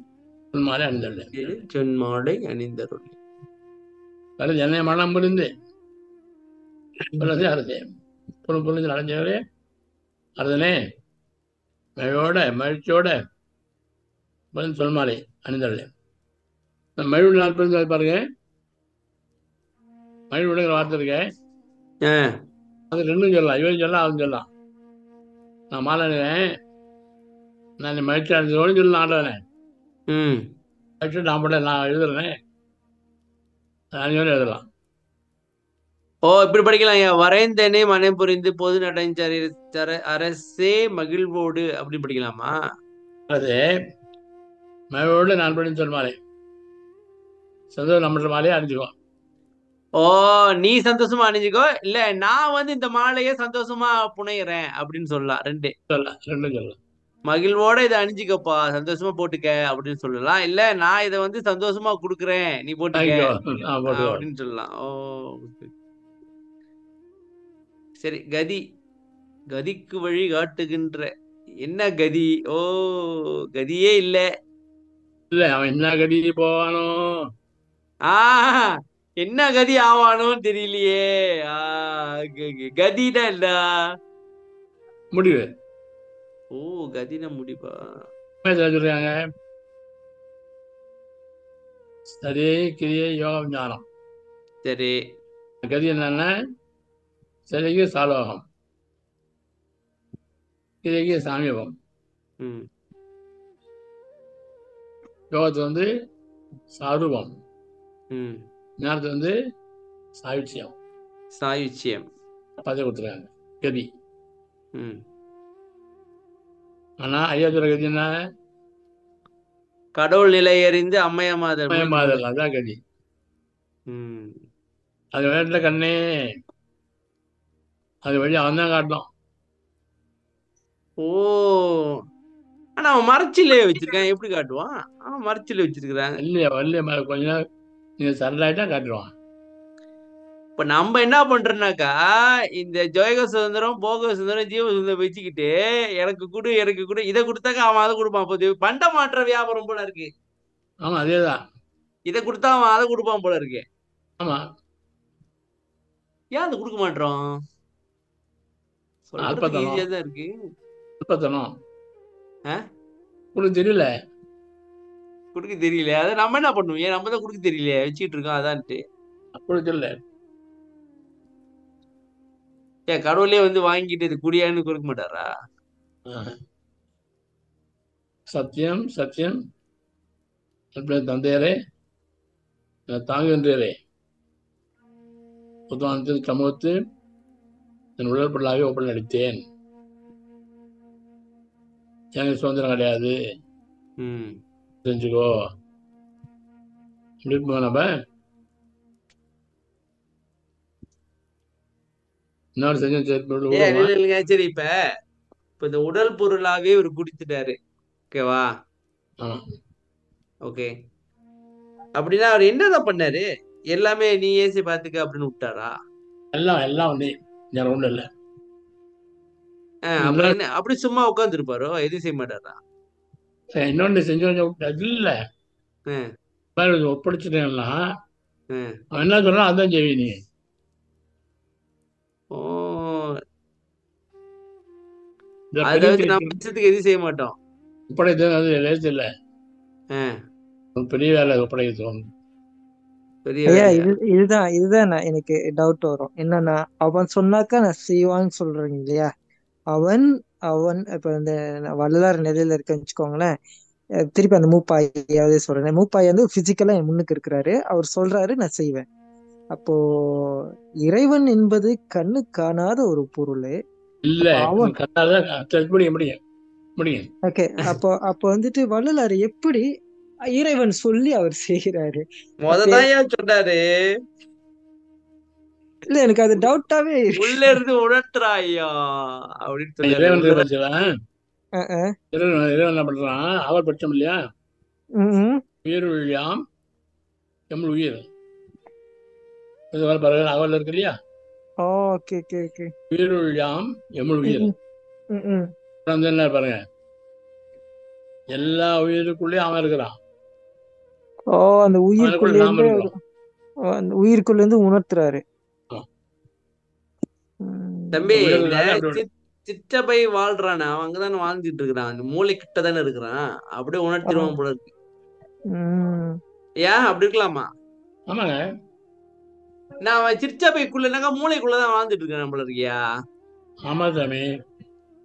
A: மாதிரி அணிந்துள்ளேன்
C: சொன்மாடை அணிந்தருள்
A: வரைஞ்சு என்னை மனம் புரிந்து. புரிஞ்சு அரசே புரிஞ்சு புரிஞ்சு அடைஞ்சவரே அரசனே மழையோட மகிழ்ச்சியோட புரிஞ்சு சொல்மாலை அணிந்துள்ளேன் மழை நாள் புரிஞ்சு பாருங்க. மழை விடுங்கிற வார்த்தை இருக்கேன் அது ரெண்டும் சொல்லலாம். இவன் சொல்லலாம் அவன் சொல்லலாம். நான் மாலனேன் நான் மகிழ்ச்சி அடைஞ்சதோடு சொல்லலாம் ஆடுறேனே
C: ம்.
A: மகிழ்ச்சி நான் போட நான் எழுதுறேனே. அஞ்சோடு எழுதலாம்.
C: ஓ இப்படி படிக்கலாம். வரைந்தனே மனம் புரிந்து பொது நடஞ்சரி அரசே மகிழ்வோடு அப்படி படிக்கலாமா?
A: அது மழையோடு நான் படின்னு சொல் மாலை சந்தோஷம் நம்மள மாலையே அணிஞ்சுக்குவோம்
C: ஓ நீ சந்தோஷமா அணிஞ்சுக்கோ? இல்ல நான் வந்து இந்த மாலையை சந்தோஷமா புனையிறேன் அப்படின்னு சொல்லலாம் ரெண்டு.
A: சொல்லலாம் ரெண்டும் சொல்லலாம்.
C: மகிழ்வோட இதை அணிஞ்சுக்கப்பா சந்தோஷமா போட்டுக்க அப்படின்னு சொல்லலாம். இல்ல நான் இதை வந்து சந்தோஷமா குடுக்குறேன். நீ போட்டுக்க அப்படின்னு சொல்லலாம். ஓ சரி கதி. கதிக்கு வழி காட்டுகின்ற என்ன கதி? ஓ கதியே இல்ல.
A: இல்லை அவன் என்ன கடி போவானோ?
C: ஆ என்ன கதி ஆவானோன்னு தெரியலையே. ஆ க- க- கதினா என்ன
A: முடிவு.
C: ஓ கதின
A: என்ன சொல்றாங்க? சரி கிரியை யோகம் ஞானம்
C: சரி.
A: கதி என்னன்னா சரிக்கு சாலோகம். கிரிக்கு சாமியோகம் யோகத்து வந்து சாரூபம். ஞானத்து வந்து சாயுட்சியம்
C: சாயுச்சியம்.
A: பதவி கொடுத்துருக்காங்க. கதி.
C: ம்.
A: ஆனா ஐயா சொல்ற கதி என்ன?
C: கடவுள் நிலை அறிந்து அம்மையா மாதர்
A: மயமாதல் அதான் கதி. அது விளையாட்டுல கண்ணே. அது வழி அவன் தான் காட்டணும்
C: ஓ. ஆனா அவன் மறைச்சிலே வச்சிருக்கான். எப்படி காட்டுவான்? அவன் மறைச்சிலே வச்சிருக்கிறான்.
A: இல்லையா வரலையா கொஞ்ச நேரம் நீங்க சரலாயிட்டா காட்டுவான்.
C: இப்ப நம்ம என்ன பண்றோம்னாக்கா இந்த ஜோக சுதந்திரம் போக சுதந்திரம் ஜீவ சுதந்திரம் வச்சுக்கிட்டு எனக்கு கொடு எனக்கு கொடு இதை கொடுத்தாக்க அவன் அதை கொடுப்பான். இது பண்ட மாற்ற வியாபாரம் போல இருக்கு.
A: ஆமா அதேதான்.
C: இதை கொடுத்தா அவன் அதை கொடுப்பான் போல இருக்கு.
A: ஆமா.
C: ஏன் அதை கொடுக்க மாட்டோம். ஈஸியா தான் இருக்கு.
A: முப்பத்தனம்
C: ஆ?
A: உனக்கு தெரியல?
C: கொடுக்க தெரியல. அதை நம்ம என்ன பண்ணுவோம்? ஏன் நம்ம தான் கொடுக்க தெரியல வச்சுக்கிட்டு இருக்கோம் அதான்ட்டு.
A: அப்படி தெரியல.
C: ஏன் கடவுளே வந்து வாங்கிட்டு இது குடியான்னு கொடுக்க மாட்டாரா.
A: சத்தியம் சத்தியம் தந்தையரே. தாங்குகின்றீரே புத்தகத்தில் சமூகத்து. என் உடற்பொருளாகவே ஒப்பன் அளித்தேன் எனக்கு சுதந்திரம் கிடையாது. தெரிஞ்சுக்கோ. இருப்போம் நம்ம? இன்னொரு செஞ்சு சரி
C: ஏன் இல்ல இல்லைங்க சரி இப்ப இப்ப இந்த உடல் பொருளாவே இவர் குடித்துட்டாரு ஓகேவா ஓகே அப்படின்னா அவர் என்னதான் பண்ணாரு? எல்லாமே நீ ஏசி பாத்துக்க அப்படின்னு விட்டாரா?
A: எல்லாம் எல்லாம் வந்து வேற ஒண்ணும் இல்லை.
C: அப்புறம் என்ன அப்படி சும்மா உட்கார்ந்து இருப்பாரோ எதுவும் செய்ய மாட்டாரா?
A: இன்னொன்னு செஞ்சு அது இல்ல. ஒப்படைச்சிட்டேன்னா என்ன சொல்றான் அதான் செய்வி நீ.
C: அதாவது
A: பெரிய
C: நம்ம இஷ்டத்துக்கு எதுவும் செய்ய மாட்டோம்.
A: அது லேசு இல்ல. பெரிய வேலை?
D: இது இதுதான் இதுதான் நான் எனக்கு டவுட் வரும். என்னன்னா அவன் சொன்னாக்கா நான் செய்வான்னு சொல்றீங்க இல்லையா? அவன் அவன் இப்ப இந்த வள்ளலார் நிலையில இருக்கேன்னு வச்சுக்கோங்களேன். திருப்பி அந்த மூப்பாயாவது சொல்றேன். மூப்பாய் வந்து பிசிக்கலா என் முன்னுக்கு இருக்கிறாரு. அவர் சொல்றாரு நான் செய்வேன். அப்போ இறைவன் என்பது கண்ணு காணாத ஒரு பொருள்.
A: இல்ல கத்தாத சரி, முடியும் முடியும் முடியும்.
D: ஓகே அப்போ அப்போ வந்துட்டு வள்ளலார் எப்படி இறைவன் சொல்லி அவர் செய்கிறாரு?
C: மொததான் சொன்னாரு?
D: இல்ல எனக்கு அது டவுட்டாவே
C: உள்ள இருந்து உணர்த்துறா ஐயா அப்படின்னு
D: அஹ்
A: இறைவன் இறைவன் என்ன பண்றான் அவர் பட்சம் இல்லையா?
D: உம் உம்
A: உயிருள்ளாம் எம் உயிர். அவள் இருக்கு இல்லையா?
D: Okay okay okay.
A: உயிர்
D: ம் ம்
A: அப்புறம் வந்து என்ன பாருங்க? எல்லா உயிருக்குள்ளேயும் அவன் இருக்கிறான்.
D: ஓ அந்த உயிருக்குள்ள அந்த உயிருக்குள்ள இருந்து உணர்த்துறாரு.
C: தம்பி சிற்றபை வாழ்றானே அவன் அங்கதானே வாழ்ந்துட்டு இருக்கிறான். அந்த மூளை கிட்ட தானே இருக்கிறான். அப்படியே உணர்த்திடுவான் போல இருக்கு.
D: ம்.
C: ஏன் அப்படி இருக்கலாமா?
A: ஆமாங்க.
C: நான் அவன் சிற்றபைக்குள்ளனாக்கா மூளைக்குள்ளதான் வாழ்ந்துட்டு இருக்கான் போல இருக்கியா?
A: ஆமா சாமி.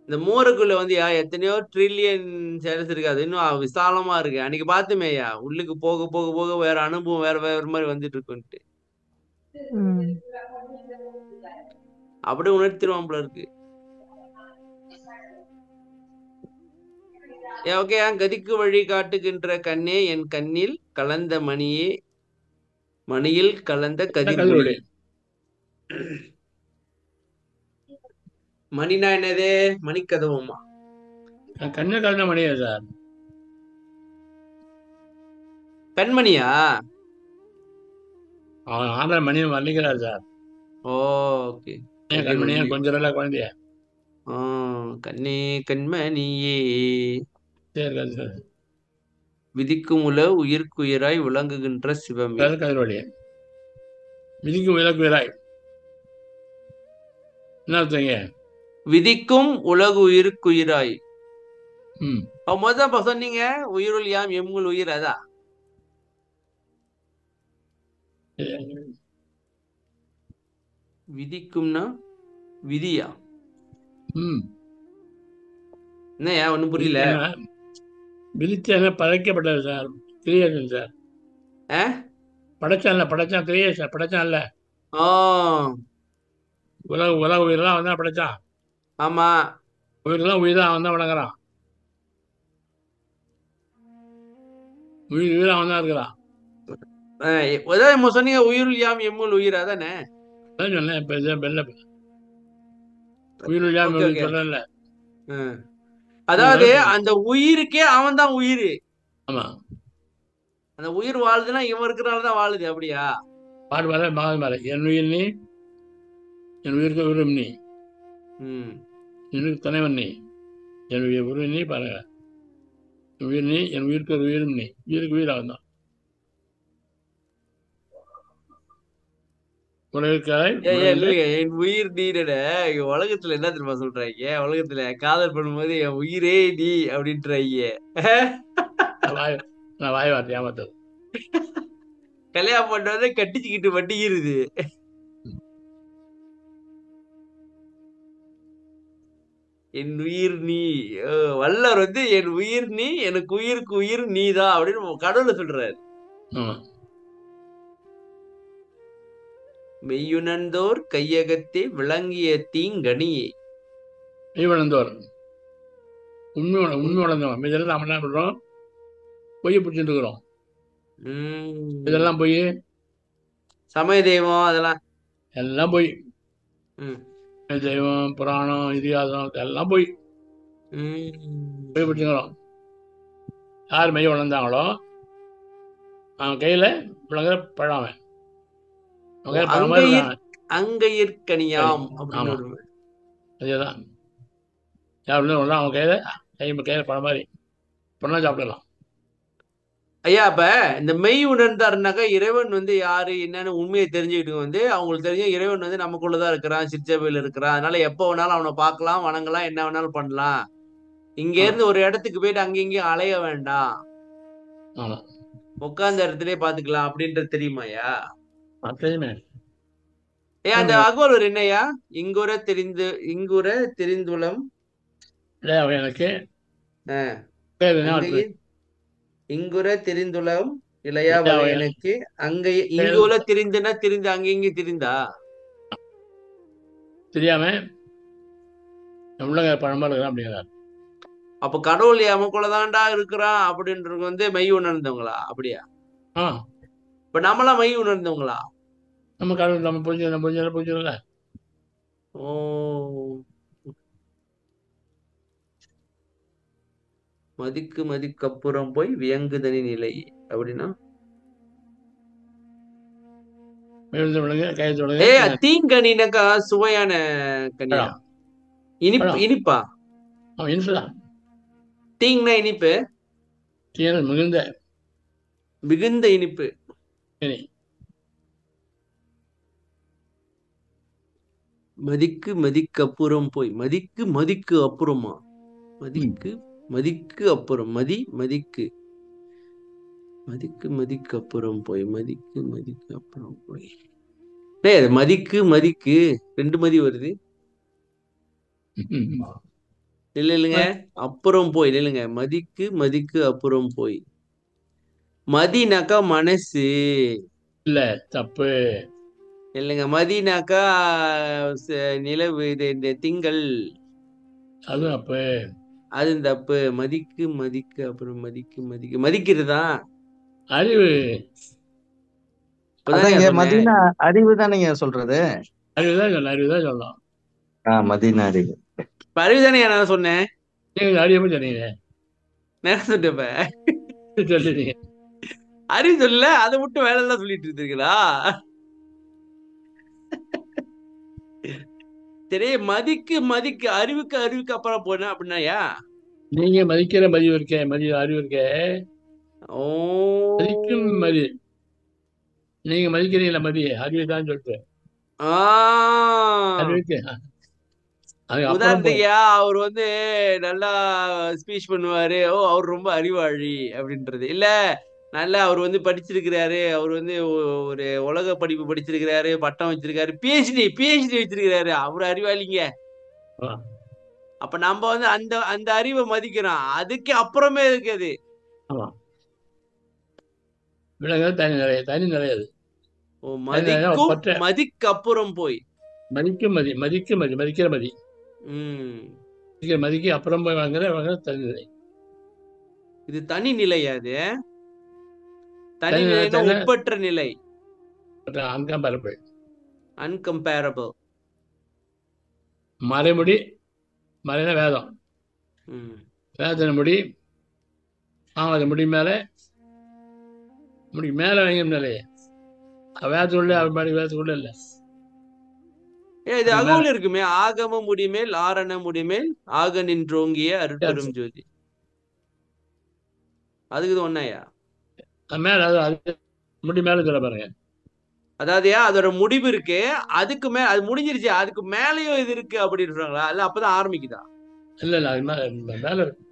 C: இந்த மோருக்குள்ள வந்து யா எத்தனையோ ட்ரில்லியன் சேல்ஸ் இருக்கு அது இன்னும் விசாலமா இருக்கு. அன்னைக்கு பார்த்துமேயா உள்ளுக்கு போக போக போக வேற அனுபவம் வேற வேற மாதிரி வந்துட்டு இருக்குன்ட்டு. அப்படியே உணர்த்திடுவான் போல இருக்கு. ஏ ஓகே கதிக்கு வழி காட்டுகின்ற கண்ணே என் கண்ணில் கலந்த மணியே மணியில் கலந்த கதிர்
A: கதிரொளி.
C: ஒளி மணினா என்னது? மணிக்கதவுமா?
A: கண்ணு கலந்த மணியா சார்?
C: கண்மணியா
A: அவன் ஆன மணியை மன்னிக்கிறார் சார்.
C: ஓகே.
A: கண்மணியா? கொஞ்சம் நல்ல குழந்தைய?
C: ஆ கண்ணே கண்மணியே.
A: சரி சரி.
C: விதிக்கும் உல உயிர்க்குயிராய் விளங்குகின்ற சிவமே.
A: அது கதிரொலி விதிக்கு விலக்கு விலாய் என்ன
C: விதிக்கும் உலகு உயிர்க்குயிராய்.
A: ம்.
C: அவன் முதல்ல இப்ப சொன்னீங்க உயிருள் யாம் எம்முள் உயிர் அதா? விதிக்கும்னா விதியா?
A: ம்.
C: என்னய்யா ஒண்ணும் புரியல.
A: விதிச்சன படைக்கப்பட்டது சார். Creation sir? படைச்சான்ல படைச்சான் கிரியேஷன் படைச்சான்ல. உலக உலக உயிரெல்லாம் தான் படைச்சான்.
C: ஆமா.
A: உயிரெல்லாம் உயிர் தான் தான் வணங்குறான். உயிர் உயிர் தான் இருக்கிறான்.
C: சொன்னீங்க உயிருள் யாம் எம்முள் உயிர் அதான்
A: சொன்னேன் இப்போ இது பெல்ல
C: அதாவது அந்த உயிருக்கே அவன் தான் உயிர்.
A: ஆமா.
C: அந்த உயிர் வாழுதுன்னா இவன் இருக்கிறனால தான் வாழுது அப்படியா?
A: பாடு மேல மகாது மேல என் உயிர் நீ என் உயிருக்கு உயிரும் நீ.
C: ம்.
A: எனக்கு தலைவன் நீ. என் உயிர் உயிர் நீ பாருங்க. உயிர் நீ என் உயிருக்கு ஒரு உயிரும் நீ. உயிருக்கு உயிர் அவன்
C: என் உயிர் நீடட இங்க உலகத்துல என்ன தெரியுமா சொல்றாங்க? உலகத்துல காதல் பண்ணும்போது என் உயிரே நீ அப்படின்றாங்க.
A: நான் வாய் வார்த்தை ஏமாத்தது
C: கல்யாணம் பண்றது கட்டிச்சுக்கிட்டு வட்டிக்கிறது என் உயிர் நீ வல்லவர் வந்து என் உயிர் நீ எனக்கு உயிருக்கு உயிர் நீதான் அப்படின்னு கடவுளை சொல்றாரு. மெய்யுணர்ந்தோர் கையகத்தே விளங்கிய தீங்கனியே.
A: மெய்வளர்ந்தவர் உண்மை உண- உண்மை உணர்ந்தவன் இதெல்லாம் நம்ம என்ன பண்றோம்? பொய்யை பிடிச்சிட்டு இருக்கிறோம் இதெல்லாம் பொய்.
C: சமய தெய்வம் அதெல்லாம்.
A: எல்லாம் பொய். தெய்வம் புராணம் இதிகாசம் எல்லாம் பொய். பொய் பிடிச்சிக்கிறோம் யார் மெய் வளர்ந்தாங்களோ அவன் கையில விளங்குற பழம் அவன்.
C: அங்கையிற்கனியாம். அப்படின்னு
A: அதேதான். வந்து அவன் கையில கை கையில பழம் மாதிரி. பொண்ணா சாப்பிடலாம்.
C: ஐயா அப்ப இந்த மெய் உணர்ந்தாருனாக்கா இறைவன் வந்து யாரு என்னன்னு உண்மையை தெரிஞ்சுக்கிட்டு வந்து அவங்களுக்கு தெரிஞ்ச இறைவன் வந்து நமக்குள்ளதான் இருக்கிறான் சிற்சபையில் இருக்கிறான். அதனால எப்போ வேணாலும் அவனை பார்க்கலாம் வணங்கலாம் என்ன வேணாலும் பண்ணலாம். இங்க இருந்து ஒரு இடத்துக்கு போயிட்டு அங்க இங்கேயும் அலைய வேண்டாம். உட்கார்ந்த இடத்துலயே பாத்துக்கலாம் அப்படின்றது
A: அப்படியுமே
C: ஏ அந்த அகோலர் என்னய்யா? இங்குற தெரிந்து இங்குற தெரிந்துளம்.
A: எனக்கு
C: இங்குற தெரிந்துளம் இளையா எனக்கு. அங்க இங்குல தெரிந்துனா தெரிந்து அங்க இங்க தெரிந்தா?
A: தெரியாம உள்ள பழமா இருக்கிறான் அப்படிங்கிறார்.
C: அப்ப கடவுள் எமக்குள்ளதான்டா இருக்கிறான் அப்படின்றது வந்து மெய் உணர்ந்தவங்களா? அப்படியா?
A: ஆ.
C: இப்ப நம்மளாம் மெய் உணர்ந்தவங்களா?
A: நம்ம கடவுள் நம்ம புரிஞ்சு நம்ம புரிஞ்சு புரிஞ்சுல
C: ஓ. மதிக்கு மதிக்கு அப்புறம் போய் வியங்குதனி நிலை அப்படின்னா? தீங்கனினாக்கா சுவையான கனியா. இனிப்பு. இனிப்பா
A: இன்சுதான்
C: தீங்னா இனிப்பு?
A: மிகுந்த.
C: மிகுந்த இனிப்பு. மதிக்கு மதிக்கு அப்புறம் போய் மதிக்கு மதிக்கு அப்புறமா? மதிக்கு மதிக்கு அப்புறம் மதி மதிக்கு. மதிக்கு மதிக்கு அப்புறம் போய் மதிக்கு மதிக்கு அப்புறம் போய். அது மதிக்கு மதிக்கு. ரெண்டு மதி வருது. இல்ல இல்லைங்க அப்புறம் போய் இல்லைங்க மதிக்கு மதிக்கு அப்புறம் போய். மதினாக்கா மனசு.
A: இல்ல தப்பு.
C: இல்லைங்க மதினாக்கா நிலவு இது இந்த திங்கள்.
A: அதுவும் அப்ப
C: அது தப்பு. மதிக்கு மதிக்கு அப்புறம் மதிக்கு மதிக்கு. மதிக்கிறதா?
A: அறிவு.
E: மதீனா அறிவு தானேங்க சொல்றது?
A: அறிவுதான் சொல்லலாம் அறிவுதான் சொல்லலாம்
E: ஆ மதீனா அறிவு.
C: இப்ப அறிவுதானே நான் சொன்னேன்?
A: நீங்க அறியாம சொன்னீங்க.
C: இப்ப?
A: சொல்லிட்டீங்க.
C: அறிவு சொல்லல அதை விட்டு வேலை எல்லாம் சொல்லிட்டு இருக்கீங்களா சரி மதிக்கு மதிக்கு அறிவுக்கு அறிவுக்கு அப்புறம் போனா அப்படின்னாயா
A: நீங்க மதிக்கிற மதிவு இருக்கே மதி அறிவு இருக்கே. மதிக்கும் மதி. நீங்க மதிக்கிறீங்களா மதி? அறிவு தான் சொல்லிட்டு
C: ஆ.
A: அறிவுக்கு
C: உதாரணத்துக்குயா அவர் வந்து நல்லா ஸ்பீச் பண்ணுவாரு. ஓ அவர் ரொம்ப அறிவாளி அப்படின்றது. இல்ல நல்லா அவர் வந்து படிச்சிருக்கிறாரு. அவர் வந்து ஒரு உலக படிப்பு படிச்சிருக்கிறாரு பட்டம் வச்சிருக்காரு. பிஹெச்டி பிஹெச்டி வச்சிருக்கிறாரு. அவர் அறிவாளிங்க. அப்ப நம்ம வந்து அந்த அந்த அறிவை மதிக்கிறோம். அதுக்கு அப்புறமே இருக்குது
A: ஆமா. விலங்குகள் தனி நிலை தனி
C: ஓ
A: அது
C: மதிக்கும் மதிக்கு அப்புறம் போய்.
A: மதிக்கும் மதி மதிக்கும் மதி மதிக்கிற மதி. மதிக்கு அப்புறம் போய் வாங்குற வாங்குற தனி நிலை.
C: இது தனி நிலையா அது? தனி
A: தனி நிலை,
C: நிலைன்னா
A: தனி-
C: ஒப்பற்ற நிலை.
A: அங்கம் பரப்பு
C: அன்கம்பேரபிள்
A: மறைமுடி மறைன வேதம்.
C: ம்.
A: வேதத்தின முடி ஆமாம் முடி மேலே முடி மேலே வாங்கிய நிலையே வேதத்துக்குள்ளே அவர் மாதிரி வேதத்துக்குள்ளே இல்லை.
C: ஏ இது
A: அது
C: அகவுல இருக்குமே. ஆகம முடிமேல் ஆரண முடிமேல் ஆக நின்றோங்கிய அருட்பெரும் ஜோதி. அதுக்கு இது ஒன்னாயா
A: மேலே அது முடி மேலே சொல்ல பாருங்க.
C: அதாவது அதோட முடிவு இருக்கு. அதுக்கு மே அது முடிஞ்சிருச்சு. அதுக்கு மேலயும் இது இருக்கு அப்படின்னு சொல்றாங்களா? இல்ல அப்பதான் ஆரம்பிக்குதா?
A: இல்லை இல்லை அது மேலே மேலே இருக்கு.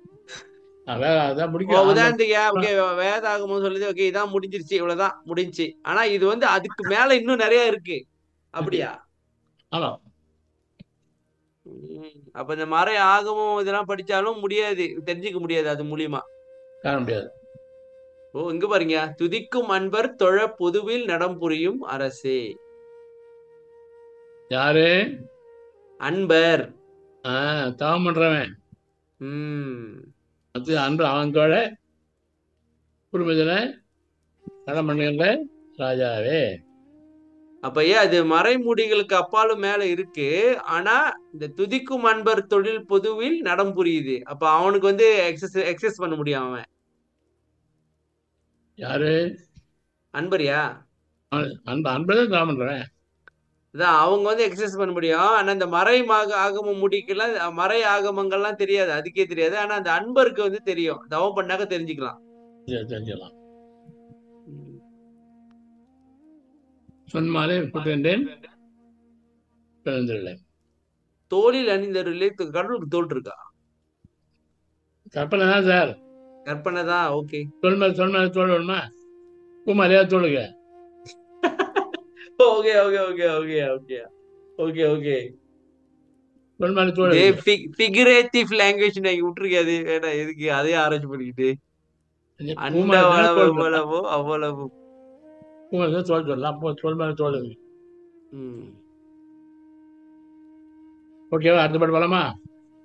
C: உதாரணத்துக்கு வேதாகமம் சொல்லுது ஓகே இதான் முடிஞ்சிருச்சு இவ்வளவுதான் முடிஞ்சுச்சு. ஆனா இது வந்து அதுக்கு மேல இன்னும் நிறைய இருக்கு. அப்படியா. அப்ப இந்த மறை ஆகமம் இதெல்லாம் படிச்சாலும் முடியாது. தெரிஞ்சுக்க முடியாது அது மூலியமா.
A: காண முடியாது.
C: ஓ இங்க பாருங்க. துதிக்கும் அன்பர் தொழ பொதுவில் நடம் புரியும் அரசே.
A: யாரு?
C: அன்பர்.
A: தவம் பண்றவன்
C: ம்.
A: அது அன்பு அவன்தோட குடும்பத்துல கடன் பண்ணுகின்ற ராஜாவே.
C: அப்ப ஏன் அது மறைமுடிகளுக்கு அப்பாலும் மேல இருக்கு? ஆனா இந்த துதிக்கும் அன்பர் தொழில் பொதுவில் நடம் புரியுது அப்ப அவனுக்கு வந்து எக்ஸஸ் எக்ஸஸ் பண்ண முடியும் அவன்.
A: யாரு?
C: அன்பரியா?
A: அவன் அன்பு அன்பதான் தவம் பண்றவன்
C: அதான் அவங்க வந்து எக்ஸஸ் பண்ண முடியும். ஆனா இந்த மறை மாக ஆகமம் முடிக்கலாம். மறை ஆகமங்கள்லாம் தெரியாது. அதுக்கே தெரியாது. ஆனா அந்த அன்பருக்கு வந்து தெரியும். தவம் பண்ணாக்க தெரிஞ்சுக்கலாம்.
A: தெரிஞ்சுக்கலாம். சொன்மாலே புட்டேன் பிறந்தில்லை
C: தோளில் அணிந்தவர்களே கடவுளுக்கு தோல் இருக்கா
A: கற்பனை தான் சார்.
C: கற்பனை தான் ஓகே.
A: சொல் மேல சொல் மேல தோல் வேணுமா குமாரியா தோளுங்க
C: okay okay okay okay okay. Okay okay.
A: சொல் மேல தோல்
C: ஏ
A: இருக்கு.
C: ஃபிகரேட்டிவ் லாங்குவேஜ் நீங்க விட்டுருக்காது வேணா எதுக்கு? அதே ஆராய்ச்சி பண்ணிக்கிட்டு. அவ்வளவு
A: குமாரி தான் தோல் சொல்லலாம் அப்போ மேல தோல் இருக்கு
C: ம்.
A: ஓகேவா? அடுத்த பாட்டு போலாமா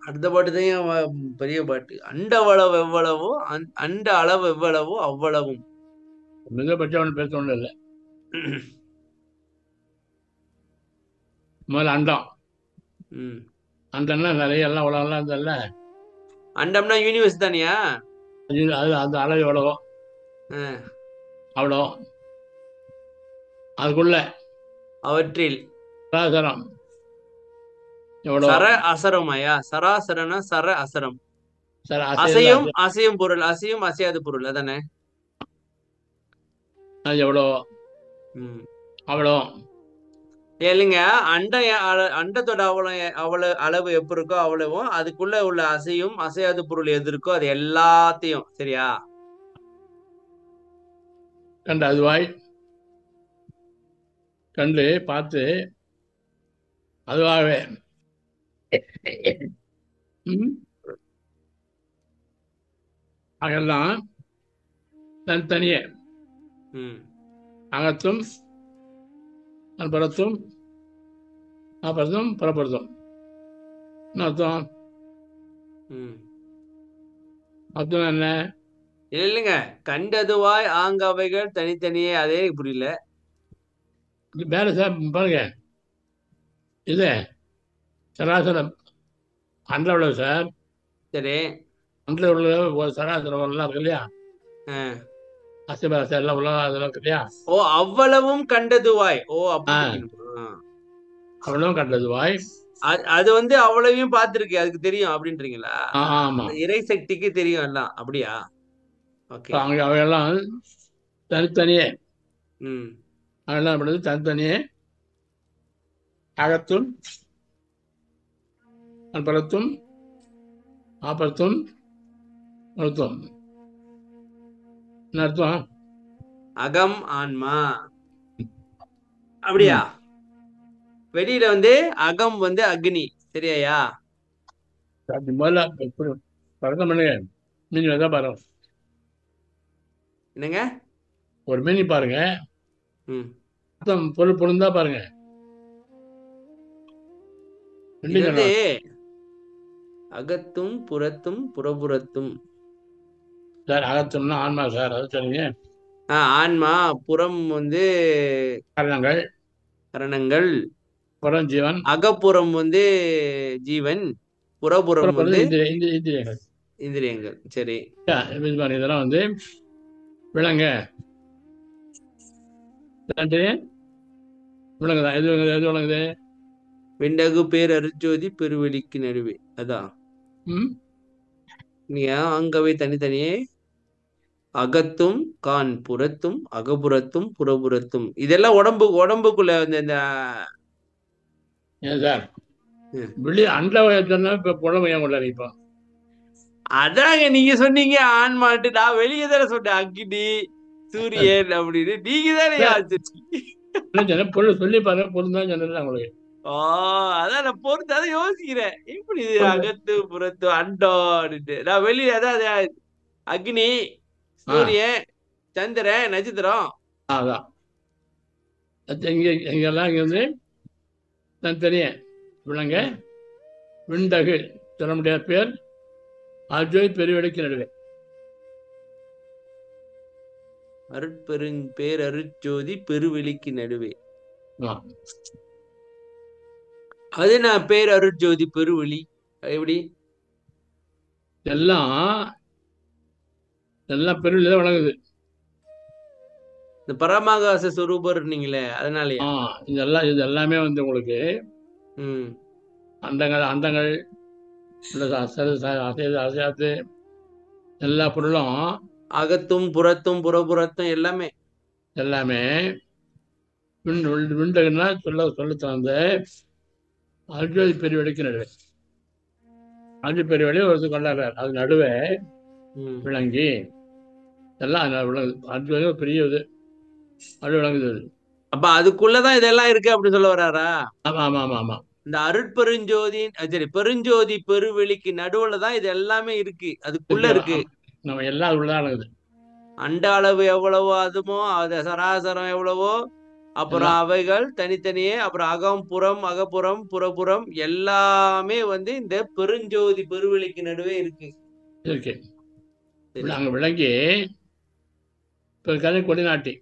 C: அடுத்த பாட்டு தான் அவ- பெரிய பாட்டு. அண்ட வளவு எவ்வளவோ அண்ட அளவு எவ்வளவோ அவ்வளவும்.
A: மிக பற்றி அவனு பேச ஒன்றும் இல்லை. முதல்ல அண்டம்.
C: ம்.
A: அண்டம்னா நிறைய எல்லாம் உலகம்லாம் இருந்தல்ல
C: அண்டம்னா யூனிவர்ஸ் தானியா?
A: அது அந்த அளவு எவ்வளவோ. அவ்வளோ அதுக்குள்ள.
C: அவற்றில்.
A: சராசரம்
C: சர அசரமாயா சராசரனா சர அசரம்.
A: சர
C: அசையும் அசையும் பொருள். அசையும் அசையாத பொருள். அதானே?
A: அது எவ்வளோ. அவ்வளோ.
C: இல்லைங்க அண்ட அண்டத்தோட அவ்வளவு அவ்வளவு அளவு எப்ப இருக்கோ அவ்வளவும் அதுக்குள்ள உள்ள அசையும் அசையாத பொருள் எது இருக்கோ அது எல்லாத்தையும். சரியா?
A: கண்டு அதுவாய் கண்டு பார்த்து. அதுவாகவே. ம்? அதெல்லாம் தனித்தனியே அகத்தும் புறத்தும் அப்புறத்தும் புறப்படுத்தும். என்ன அர்த்தம்? அர்த்தம் என்ன?
C: இல்ல இல்லைங்க. கண்டதுவாய் ஆங்கவைகள் தனித்தனியே. அதே புரியல.
A: வேலை சார் பாருங்க. இது சராசரம். அண்ட உழவு சார்?
C: சரி.
A: உழவு ஒரு சராசரம் எல்லாம் இருக்கு இல்லையா?
C: ஆ.
A: அசிபாசை எல்லாம் உலகம் அதெல்லாம் இருக்கு இல்லையா?
C: ஓ அவ்வளவும் கண்டதுவாய் ஓ?
A: அவ்வளவும் கண்டது வாய்.
C: அது- வந்து அவ்வளவையும் பார்த்திருக்கு அதுக்கு தெரியும் அப்படின்றீங்களா?
A: ஆமா.
C: இறை சக்திக்கு தெரியும் எல்லாம். அப்படியா? ஓகே.
A: அங்க அவையெல்லாம் தனித்தனியே.
C: ம்.
A: அதெல்லாம் பண்ணுறது தனித்தனியே. அகத்தும் அன்பலத்தும் ஆபத்தும் அழுத்தம் என்ன அர்த்தம்?
C: அகம் ஆன்மா. அப்படியா? வெளியில வந்து அகம் வந்து அக்னி. சரியாயா?
A: முதல்ல பழக்கம் பண்ணுங்க. மீன் தான் பாருங்க
C: என்னங்க?
A: ஒரு மீனி பாருங்க. அர்த்தம் பொருள் பொருந்தா பாருங்க.
C: அகத்தும் புறத்தும் புறபுறத்தும்.
A: சார் அகத்தம்னா ஆன்மா சார் அது சொன்னீங்க
C: ஆ, ஆன்மா புறம் வந்து
A: காரணங்கள்.
C: கரணங்கள்.
A: புறம் ஜீவன்
C: அகப்புறம் வந்து ஜீவன் புறபுறம்
A: புறம்
C: வந்து
A: இந்திரிய இந்திரிய இந்திரியங்கள்.
C: இந்திரியங்கள் சரி.
A: இதெல்லாம் வந்து விலங்கு. நன்றி விலங்கு தான் எது விலங்குது? எது விளங்குது
C: விண்டகு பேர் அருஜோதி பெருவெளிக்கு நடுவே அதான். அங்கவை தனித்தனியே அகத்தும் கான் புறத்தும் அகபுறத்தும் புறபுறத்தும். இதெல்லாம் உடம்பு உடம்புக்குள்ள வந்து இந்த
A: சார். வெளி அண்ட வயசுனா இப்ப ஏன் கொண்டாடி இப்போ?
C: அதாங்க நீங்க சொன்னீங்க ஆன்மாட்டு நான் வெளியே தானே சொன்னேன் அக்னி சூரியன் அப்படின்னு. நீங்க தானே
A: பொருள் சொல்லி பாருங்க பொருள் தான் சொன்னது உங்களுக்கு.
C: அதான் நான் பொறுத்து அதை யோசிக்கிறேன். இப்படி இது அகத்து புறத்து அண்டம் அப்படின்ட்டு நான் வெளியே அதாவது அக்னி சூரியன் சந்திரன் நட்சத்திரம்.
A: அதான். அது இங்கே இங்கெல்லாம் இங்கே வந்து தனித்தனியே விலங்க விண்டகு சொல்ல முடியாத பேர். அஜோய் பெருவெளிக்கு நடுவே
C: அருட்பெருங் பேர் அருட்ஜோதி பெருவெளிக்கு நடுவே. அது நான் பேர் அருட்ஜோதி பெருவெளி எப்படி?
A: எல்லாம் எல்லாம் பெருவில வழங்குது
C: இந்த பரமாகாச சொரூபர் நீங்களே அதனாலயா?
A: இதெல்லாம் இது எல்லாமே வந்து உங்களுக்கு அண்டங்கள் அண்டங்கள் இந்த அசை- அசை- அசைது அசையாது எல்லா பொருளும்
C: அகத்தும் புறத்தும் புறப்புறத்தும் எல்லாமே.
A: எல்லாமே விண் விண்- விண்டகுன்னா சொல்ல சொல்ல தகுந்த அர்ஜோதி பெருவெளிக்கு நடுவே அஞ்சு பெருவெளி ஒருத்தர் கொண்டாடுறார். அது நடுவே விளங்கி எல்லாம் அர்ஜோதி ஒரு பெரிய இது. அது விளங்குது
C: அப்ப அதுக்குள்ளதான் இதெல்லாம் இருக்கு அப்படின்னு சொல்ல வர்றாரா
A: ஆமா ஆமா ஆமா ஆமா.
C: இந்த அருட்பெருஞ்சோதி சரி பெருஞ்சோதி பெருவெளிக்கு நடுவுல தான் இது எல்லாமே இருக்கு. அதுக்குள்ள இருக்கு.
A: நம்ம எல்லாம் உள்ளதான் நடக்குது
C: அண்ட அளவு எவ்வளவோ அதுமோ அது சராசரம் எவ்வளவோ அப்புறம் அவைகள் தனித்தனியே அப்புறம் அகம் புறம் அகப்புறம் புறப்புறம் எல்லாமே வந்து இந்த பெருஞ்சோதி பெருவெளிக்கு நடுவே இருக்கு.
A: இருக்கு. அங்க விளங்கி இப்போ கதை கொடி நாட்டி.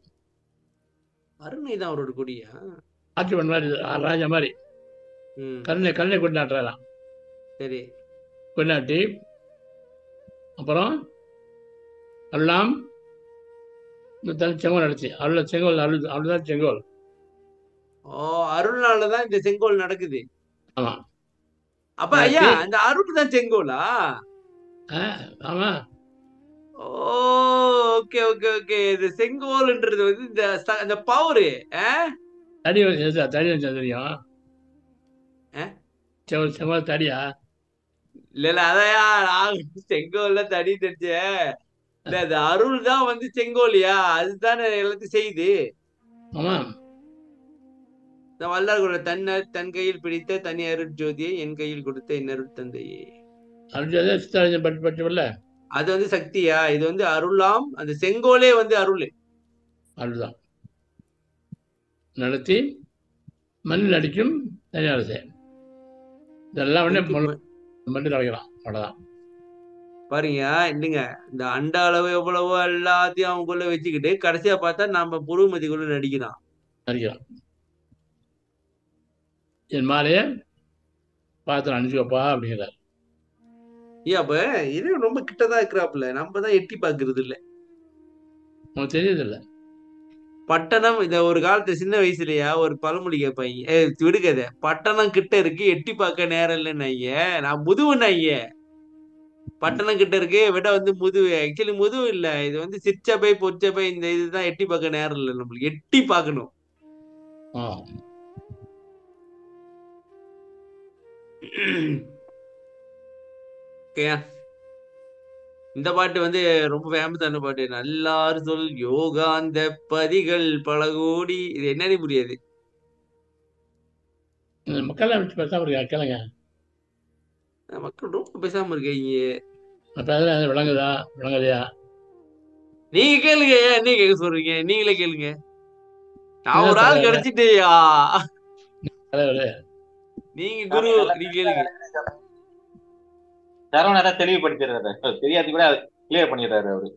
C: அருணை தான் அவரோட கொடியா?
A: ஆட்சி பண்ண மாதிரி ராஜா மாதிரி. கருணை கருணை கொடி நாட்டுறாராம்.
C: சரி.
A: கொடி நாட்டி அப்புறம் எல்லாம் செங்கோல் அடிச்சு. அருள் செங்கோல் அருள் அருள்தான் செங்கோல்.
C: ஓ அருள்னாலதான் இந்த செங்கோல் நடக்குது.
A: ஆமா.
C: அப்ப ஐயா இந்த அருள் தான் செங்கோலா
A: ஆமா.
C: Oh okay okay okay. இது செங்கோல்ன்றது வந்து இந்த இந்த பவரு
A: தடி தடி தெரியும்? செங்கோல் தடியா?
C: இல்ல இல்ல அதையா நான் செங்கோல்ல தடி தெரிச்சேன் இல்ல அது அருள் தான் வந்து செங்கோலியா? அதுதானே எல்லாத்தையும் செய்யுது. வல்லார்கோட தன்னர் தன் கையில் பிடித்த தனி அருட் ஜோதியை என் கையில் கொடுத்த என் தந்தையே.
A: அருள் பட்டுல
C: அது வந்து சக்தியா? இது வந்து அருளாம். அந்த செங்கோலே வந்து அருள்.
A: அருள்தான். நடத்தி மண்ணில் அடிக்கும் தனி அரசு இதெல்லாம் உடனே மண்ணில் அடைக்கலாம் அவ்வளோதான்
C: பாருங்க இல்லைங்க. இந்த அண்ட அளவு எவ்வளவோ எல்லாத்தையும் அவங்களுக்குள்ள வச்சுக்கிட்டு கடைசியா பார்த்தா நம்ம புருமதிக்குள்ள நடிக்கிறான்.
A: அடிக்கலாம் என் மாலையை பார்த்து அனுப்பிச்சுக்கப்பா அப்படிங்கிறார்.
C: ஏன் அப்ப இது ரொம்ப கிட்டதான் இருக்கிறாப்புல. நம்ம தான் எட்டி பாக்குறது இல்ல.
A: உனக்கு தெரியுதில்ல
C: பட்டணம் இந்த ஒரு காலத்து சின்ன வயசுலயா ஒரு பழமொழி கேட்பாங்க. ஏ விடுகத பட்டணம் கிட்ட இருக்கு எட்டி பார்க்க நேரம் இல்லைன்னு நான் முதுவுன்னு பட்டணம் கிட்ட இருக்கு விட வந்து முதுவு ஆக்சுவலி முதுவு இல்ல. இது வந்து சிற்றபை பொச்சபை இந்த இதுதான் எட்டி பார்க்க நேரம் இல்லை நம்மளுக்கு. எட்டி பார்க்கணும். ஓகேயா இந்த பாட்டு வந்து ரொம்ப ஃபேமஸான பாட்டு. நல்லார் சொல் யோகாந்த பதிகள் பல கோடி இது என்னன்னு புரியாது.
A: வச்சு பேசாம இருக்கா
C: மக்கள் ரொம்ப பேசாம இருக்கீங்க.
A: நான் பேசுறேன் விளங்குதா? விளங்குதையா?
C: நீங்க கேளுங்க ஏன் என்ன கேட்க சொல்றீங்க? நீங்களே கேளுங்க. நான் ஒரு ஆள்? கிடைச்சிட்டேயா? நீங்க குரு நீங்க கேளுங்க.
F: சரவண தான் தெளிவுபடுத்திடுறாரு. தெரியாது கூட கிளியர் பண்ணிடுறாரு அவரு.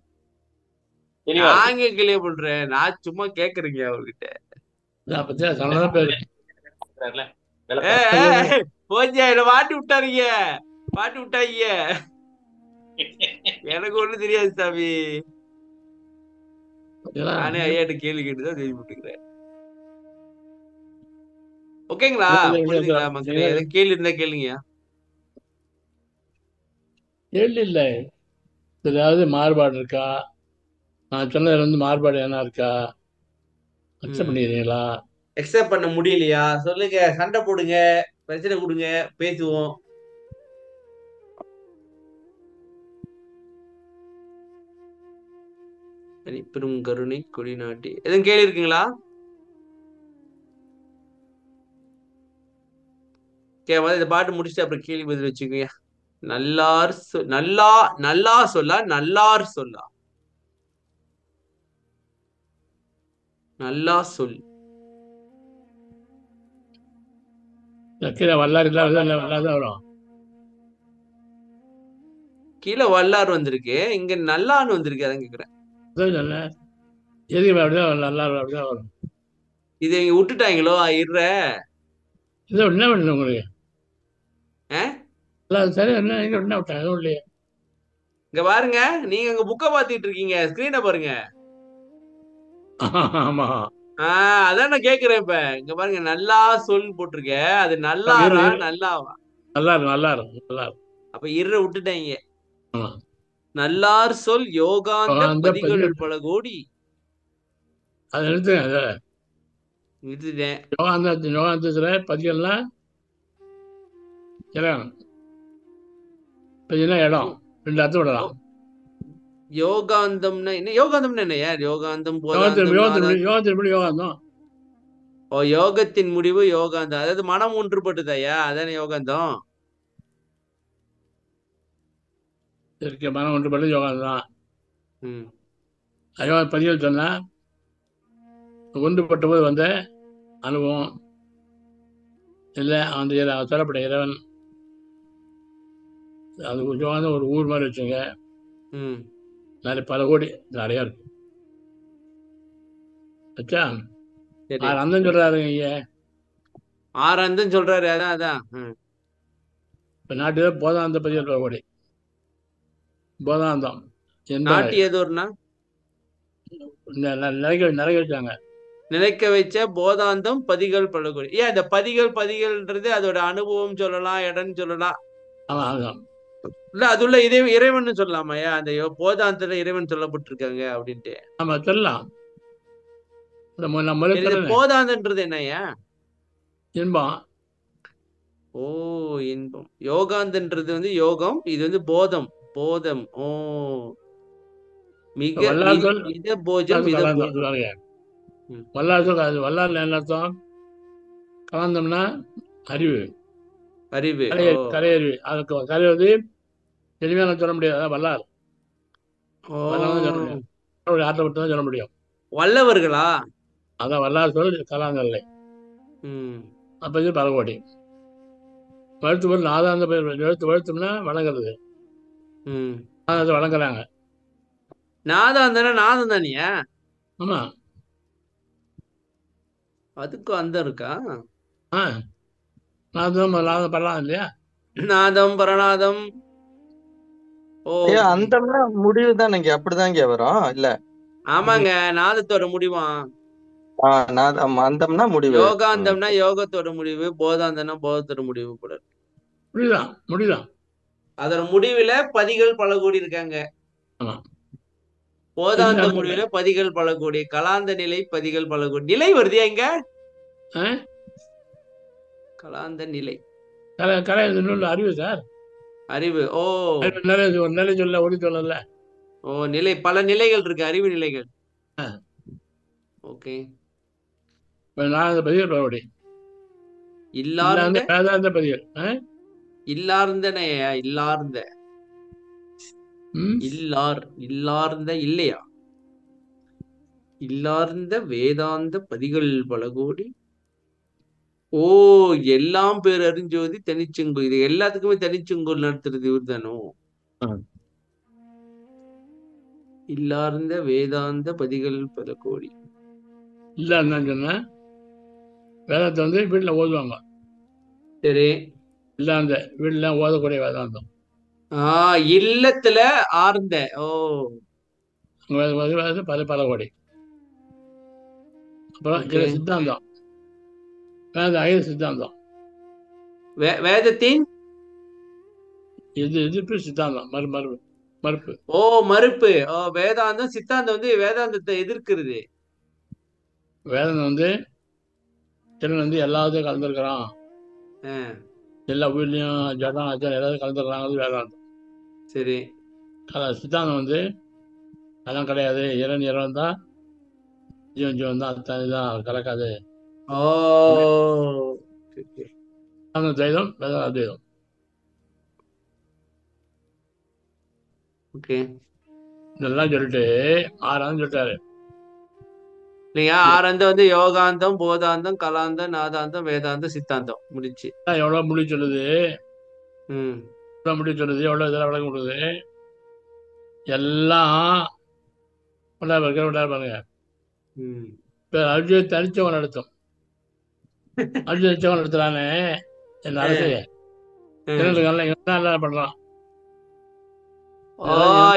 C: நாங்க கிளியர் பண்றேன்? நான் சும்மா கேக்குறீங்க அவர்கிட்ட. என்ன மாட்டி விட்டாருங்க மாட்டி விட்டாங்க எனக்கு ஒண்ணும் தெரியாது சாமி. நானே ஐயாட்ட கேள்வி கேட்டுதான் தெரிஞ்சு விட்டுக்கிறேன் ஓகேங்களா? புரியுதுங்களா. மக்களே? எதுவும் கேள்வி இருந்தா கேளுங்க.
A: கேள்வி இல்லை. ஏதாவது மாறுபாடு இருக்கா? நான் சொன்னதுல வந்து மாறுபாடு என்ன இருக்கா? அக்செப்ட்
C: ம்.
A: பண்ணிக்கிறீங்களா?
C: எக்ஸப்ட் பண்ண முடியலையா? சொல்லுங்க. சண்டை போடுங்க. பிரச்சனை கொடுங்க. பேசுவோம். பெரும் கருணை கொடி நாட்டி எதுவும் கேள்வி இருக்குங்களா கே இந்த பாட்டு முடிச்சுட்டு அப்புறம் கேள்வி பதில் வச்சுக்கோங்க. நல்லார் சொ நல்லா நல்லா சொல்லா நல்லார் சொல்லா. நல்லா சொல்.
A: கீழே வல்லாத வரும்.
C: கீழே வல்லார் வந்திருக்கு இங்க நல்லான்னு வந்திருக்கு அதான் கேக்குறேன்.
A: அதான் சொன்னேன் எதுக்கு அப்படிதான் நல்லா அப்படிதான் வரும்.
C: இது இங்க விட்டுட்டாங்களோ? இற
A: இது என்ன பண்ணுது உங்களுக்கு? சரி என்ன எங்க என்ன விட்டாங்க எதுவும் இல்லையே.
C: இங்க பாருங்க நீங்க அங்க புக்க பாத்துட்டு இருக்கீங்க. ஸ்கிரீனை பாருங்க.
A: ஆமா.
C: ஆஹ் அதான் நான் கேக்குறேன் இப்ப. இங்க பாருங்க நல்லா சொல் போட்டிருக்க. அது
A: இரு, இரு.
C: நல்லாவா?
A: நல்லா இருக்கும் நல்லா இருக்கும் நல்லா இருக்கும்
C: அப்ப இற விட்டுட்டாங்க. நல்லார் சொல் யோகாந்த பதிகள். பல கோடி
A: அதை அதை.
C: விட்டுட்டேன்
A: யோகாந்த யோகாந்தத்தில் பதிகள்லாம் இடம் பதினா இடம். ரெண்டு அர்த்தம் விடலாம்.
C: யோகாந்தம்னா என்ன? யோகாந்தம்னா என்ன யார்? யோகாந்தம்
A: எப்படி யோகாந்தம்?
C: ஓ யோகத்தின் முடிவு யோகாந்தம் அதாவது மனம் ஒன்றுபட்டுதாயா அதானே யோகாந்தம்.
A: இருக்க. மனம் ஒன்று பட்டு யோகாந்தம்
C: ம்.
A: யோகா பதிகள் சொன்னால் ஒன்றுபட்ட போது வந்த அனுபவம். இல்லை அந்த சொல்லப்பட்ட இறைவன். அது யோகாந்தம் ஒரு ஊர் மாதிரி வச்சுங்க. நிறைய பல கோடி நிறையா இருக்கு. வச்சா
C: சரி.
A: ஆறு அந்தம் சொல்றாருங்க ஐயா
C: ஆறாந்தம் சொல்றாரு அதான் அதான்.
A: இப்போ நாட்டில் போதாந்த பதிகள் பல கோடி போதாந்தம் எந்த
C: நாட்டு ஏதோர்னா
A: ந- ந- நிறைய நிறைய வச்சாங்க.
C: நிலைக்க வச்ச போதாந்தம் பதிகள் பழகுடி ஏன் இந்த பதிகள் பதிகள்ன்றது அதோட அனுபவம் சொல்லலாம் இடம்னு சொல்லலாம். இல்ல அதுள்ள இதே இறைவன் சொல்லலாமாயா அந்த போதாந்தத்துல இறைவன் சொல்லப்பட்டிருக்காங்க அப்படின்ட்டு.
A: ஆமாம் சொல்லலாம். இந்த மு- நான் முதல்ல
C: சரி, இது
A: சொன்னேனே,
C: போதாந்தன்றது என்னய்யா
A: இன்பம்.
C: ஓ இன்பம். யோகாந்தன்றது வந்து யோகம் இது வந்து போதம். போதம். ஓ. மிக
A: வல்லார்
C: மித போஜம்.
A: வல்லார் சொல் அது வல்லாரில் என்ன அர்த்தம்? கலந்தம்னா அறிவு.
C: அறிவு.
A: கலை அறிவு அதுக்கு கலை வந்து எளிமையாக நான் சொல்ல முடியாது. வல்லார்.
C: ஓ.
A: வல்லார் சொல்ல முடியும். அவருடைய ஆற்றை விட்டு தான் சொல்ல முடியும்.
C: வல்லவர்களா?
A: அதான் வல்லார் சொல் கலாந்தல்லை
C: ம்.
A: அப்போ இது பரகோடி. வழுத்து நாதாந்த எழுத்து வழுத்தோம்னா வழங்குறது. அதை வழங்குறாங்க.
C: நாதாந்தனா நாதம் தானியா?
A: ஆமாம்
C: அதுக்கும் அந்தம் இருக்கா?
A: ஆ. நாதம் நாதம் பண்ணலாம் இல்லையா?
C: நாதம் பரநாதம். ஓ.
E: அந்தம்னா முடிவு தானேங்க அப்படிதாங்க வரும் இல்ல.
C: ஆமாங்க நாதத்தோட முடிவா?
E: ஆமா, அந்தம்னா முடிவு.
C: யோகாந்தம்னா யோகத்தோட முடிவு போதாந்தம்னா போதத்தோட முடிவு கூட
A: முடிதான் முடிதான்
C: அதோட முடிவுல பதிகள் பல கோடி இருக்காங்க. போதாந்த முடிவுல பதிகள் பல கோடி கலாந்த நிலை பதிகள் பல கோடி. நிலை வருதியா இங்க? கலாந்த நிலை.
A: கலை நூல் அறிவு சார்.
C: அறிவு ஓ.
A: நிலை சொல்ல ஒளி சொல்லல.
C: ஓ நிலை பல நிலைகள் இருக்கு அறிவு நிலைகள். ஓகே.
A: நான் பதிகள்
C: இல்லார்ந்த
A: இல்லாத வேதாந்த பதிகள் ஆ?
C: இல்லார்ந்தனையா இல்லார்ந்த? இல்லார் இல்லார்ந்த இல்லையா? இல்லார்ந்த வேதாந்த பதிகள் பல கோடி ஓ எல்லாம் பேர் அறிஞ்சோதி தனிச்செங்கு. இது எல்லாத்துக்குமே தனிச்செங்கோல் நடத்துறது இவர் தானோ. இல்லார்ந்த வேதாந்த பதிகள் பல கோடி
A: இல்லான்னு சொன்னேன். வேதாந்தம் வந்து வீட்டில் ஓதுவாங்க.
C: சரி.
A: இல்லாந்த வீட்டில் ஓதக்கூடிய வேதாந்தம்
C: ஆஹ் இல்லத்துல ஆர்ந்த ஓ.
A: பல பல கோடி. அப்புறம் சித்தாந்தம். வேத ஐந்து சித்தாந்தம்.
C: வேதத்தின்?
A: இது எதிர்ப்பு சித்தாந்தம். மறு மறு மறுப்பு.
C: ஓ மறுப்பு. ஓ வேதாந்தம் சித்தாந்தம் வந்து வேதாந்தத்தை எதிர்க்கிறது.
A: வேதம் வந்து திறன் வந்து எல்லாத்தையும் கலந்துருக்கிறான். எல்லா உயிர்லையும் ஜடம் அச்சம் எல்லாத்தையும் கலந்துருக்கிறாங்க வேதாந்தம்
C: சரி.
A: கல சித்தாந்தம் வந்து அதெல்லாம் கிடையாது. இறைவன் இறைவன் தான். ஜீவன் ஜீவன் தான். அதுதான் இதுதான் கலக்காது.
C: ஓ.
A: துவைதம் வேதாந்த அத்வைதம்
C: ஓகே.
A: இதெல்லாம் சொல்லிட்டு ஆறாவது சொல்லிட்டாரு.
C: இல்லையா? ஆறாந்தம் வந்து யோகாந்தம் போதாந்தம் கலாந்தம் நாதாந்தம் வேதாந்தம் சித்தாந்தம். முடிச்சு
A: எவ்வளவு முடிவு சொல்லுது?
C: ம்.
A: எவ்வளவு முடிவு சொல்லுது? எவ்வளவு இதெல்லாம் விளக்கம் கொடுக்குது? எல்லாம் பாருங்க கொண்டா பாருங்க இப்போ அர்ஜுன் தனிச்சவன் நடத்தும். அர்ஜுன் தனிச்சவன் நடத்துறானே. என் அரசு. என்ன பண்றான்?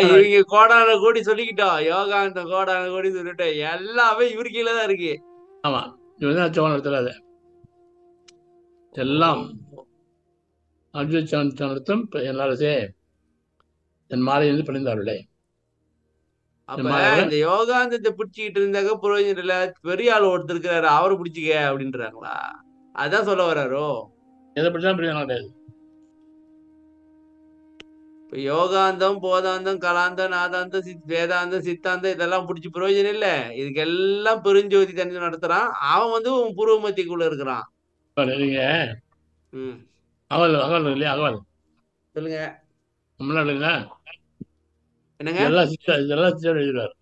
C: இவங்க கோடான கோடி சொல்லிக்கிட்டோம் யோகாந்தம் கோடான கோடி சொல்லிட்டோம் எல்லாமே இவரு கீழே தான் இருக்கு.
A: ஆமா. இவன் தான் சவன் நடத்துறாரு எல்லாம். அர்ஜுன் நடத்தும் என் அரசே என் மாலையிலிருந்து பிணைந்தார்களே. இந்த
C: யோகாந்தத்தை பிடிச்சிக்கிட்டு இருந்தாக்க புரோஜனம் இல்ல பெரிய ஆள் ஒருத்தர் இருக்கிறாரு அவரை பிடிச்சிக்க அப்படின்றாங்களா? அதான் சொல்ல வர்றாரோ?
A: எதை படிச்சா பிரியாணம் கிடையாது
C: இப்ப யோகாந்தம் போதாந்தம் கலாந்தம் நாதாந்தம் சித் வேதாந்தம் சித்தாந்தம் இதெல்லாம் பிடிச்சி பிரயோஜனம் இல்ல. இதுக்கு எல்லாம் பெருஞ்சோதி தனித்து நடத்துறான். அவன் வந்து உன் பூர்வ மத்திக்குள்ள இருக்கிறான்
A: அகவல் அகவல் இல்லையா? அகவல்
C: சொல்லுங்க.
A: முன்னாடி
C: என்னங்க?
A: இதெல்லாம் சிஸ்டர் இதெல்லாம் சிஸ்டர் எழுதுறாரு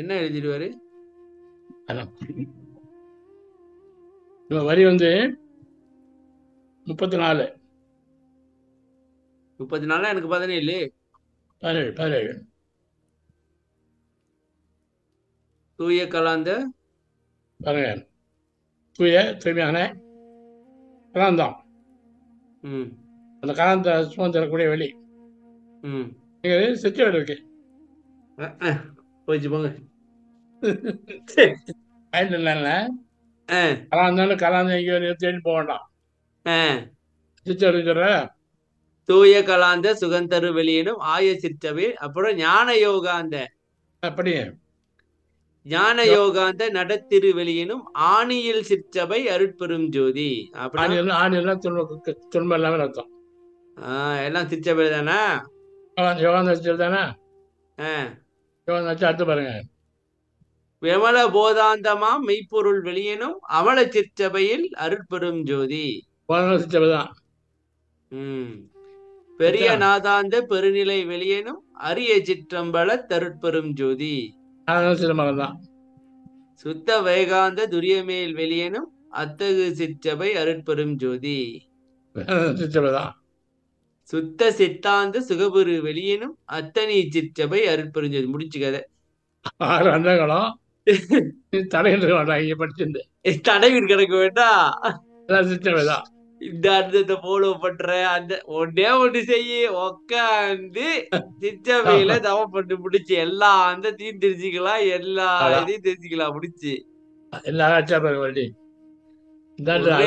C: என்ன எழுதிடுவாரு?
A: இப்ப வரி வந்து முப்பத்தி நாலு
C: முப்பத்தி நாலு எனக்கு பதினே இல்லையே
A: பதினேழு பதினேழு.
C: தூய கலாந்த?
A: பாருங்க தூய தூய்மையான கலாந்தம்.
C: ம்.
A: அந்த கலாந்த சுமம் தரக்கூடிய வெளி
C: ம்.
A: இங்க சிற்றல் இருக்கு.
C: போயிடுச்சு போங்க.
A: கலாந்தாலும் கலாந்தம் எங்கேயோ தேடி போக வேண்டாம்.
C: தூய கலாந்த சுகந்தரு வெளியினும் ஆய சிற்றவை அப்புறம் ஞான யோகாந்த.
A: அப்படி.
C: ஞான யோகாந்த நடத்திரு வெளியினும் ஆணியில் சிற்றபை அருட்பெரும் ஜோதி.
A: ஆணியெல்லாம் ஆணியெல்லாம் துன்ப துன்பம் எல்லாமே அர்த்தம்.
C: எல்லாம் சிற்றபை தானே?
A: யோகாந்த தானே? யோகாந்த அடுத்து பாருங்க.
C: விமல போதாந்தமா மெய்ப்பொருள் வெளியினும் அமல சிற்றபையில் அருட்பெரும் ஜோதி. உம் பெரிய? நாதாந்த பெருநிலை வெளியேனும் அரிய சிற்றம்பல தருட்பெரும் ஜோதி. சுத்த வேகாந்த துரியமேல் வெளியேனும் அத்தகு சிற்றபை அருட்பெரும் ஜோதி. சுத்த சித்தாந்த சுகபுரு வெளியேனும் அத்தனி சிற்றபை அருட்பெரும் ஜோதி. முடிச்சு கதை
A: ஆறு மாட்டாங்க இங்க படிச்சிருந்து
C: தடவி கிடக்க வேண்டாம்
A: தான்
C: இந்த அர்த்தத்தை ஃபாலோ பண்ற அந்த ஒன்னே ஒண்ணு செய்ய உக்காந்து சிற்றபையில தவம் பண்ணி முடிச்சு எல்லா அந்தத்தையும் தெரிஞ்சுக்கலாம் எல்லா. இதையும் தெரிஞ்சுக்கலாம் முடிச்சு.
A: பாருங்க வண்டி இதான் சார்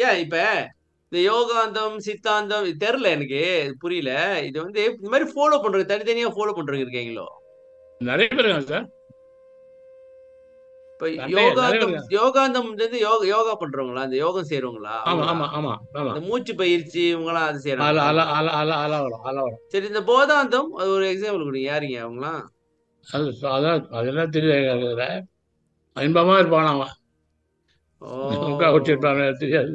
C: ஏன் இப்ப? இந்த யோகாந்தம் சித்தாந்தம் தெரியல எனக்கு புரியல. இது வந்து இந்த மாதிரி ஃபாலோ பண்றது தனித்தனியா ஃபாலோ பண்றவங்க இருக்கீங்களோ?
A: நிறைய பேர் சார்.
C: இப்ப யோகாந்தம். யோகாந்தம் வந்து யோகா யோகா பண்றவங்களா? அந்த யோகம் செய்யறவங்களா
A: ஆமா? ஆமா ஆமா ஆமா.
C: இந்த மூச்சு பயிற்சி இவங்களாம் அது செய்யறாங்க
A: அல அல அல அல வரும் அல வரும்.
C: சரி இந்த போதாந்தம் அது ஒரு எக்ஸாம்பிள் கொடுங்க. யாருங்க அவங்களாம்
A: அது அதான் அதெல்லாம் தெரியல இன்பமா இருப்பான் அவன்? தெரியாது.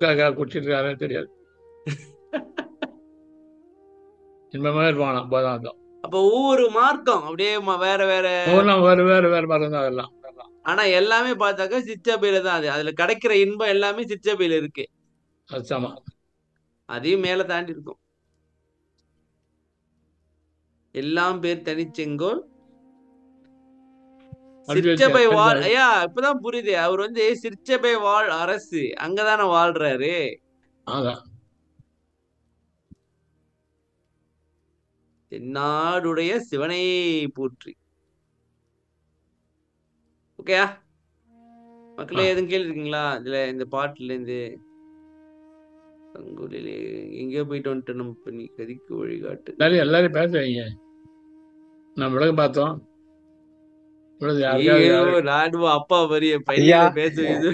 C: ஆ?
A: உட்கா குடிச்சிருக்காரு தெரியாது இன்பமா இருப்பானா போதாந்தம்
C: அப்ப ஒவ்வொரு மார்க்கம் அப்படியே வேற வேற
A: வேறு வேறு வேறு மாதிரி தான் அதெல்லாம்.
C: ஆனா எல்லாமே பார்த்தாக்கா சிற்றபையில தான் அது. அதுல கிடைக்கிற இன்பம் எல்லாமே சிற்றபையில இருக்கு. அதையும் மேல தாண்டி இருக்கும். எல்லாம் பேர் தனிச்செங்கோல் சிற்றபை வாழ். ஐயா இப்பதான் புரியுது. அவர் வந்து சிற்றபை வாழ் அரசு. அங்கதானே வாழ்றாரு. தென்னாடுடைய சிவனை போற்றி. ஓகேயா? மக்களே. எதுவும் கேள்வி இருக்குங்களா இதுல இந்த பாட்டுல இருந்து? தங்குலிலே எங்கேயோ போயிட்டு வந்துட்டு நம்ம பண்ணி கதிக்கு வழிகாட்டு.
A: எல்லாரையும் எல்லாரையும் பேச வைங்க. நம்ம விளக்கு பார்த்தோம்.
C: நானும் அப்பா
E: ஐயா.
C: பையன் பேசுவது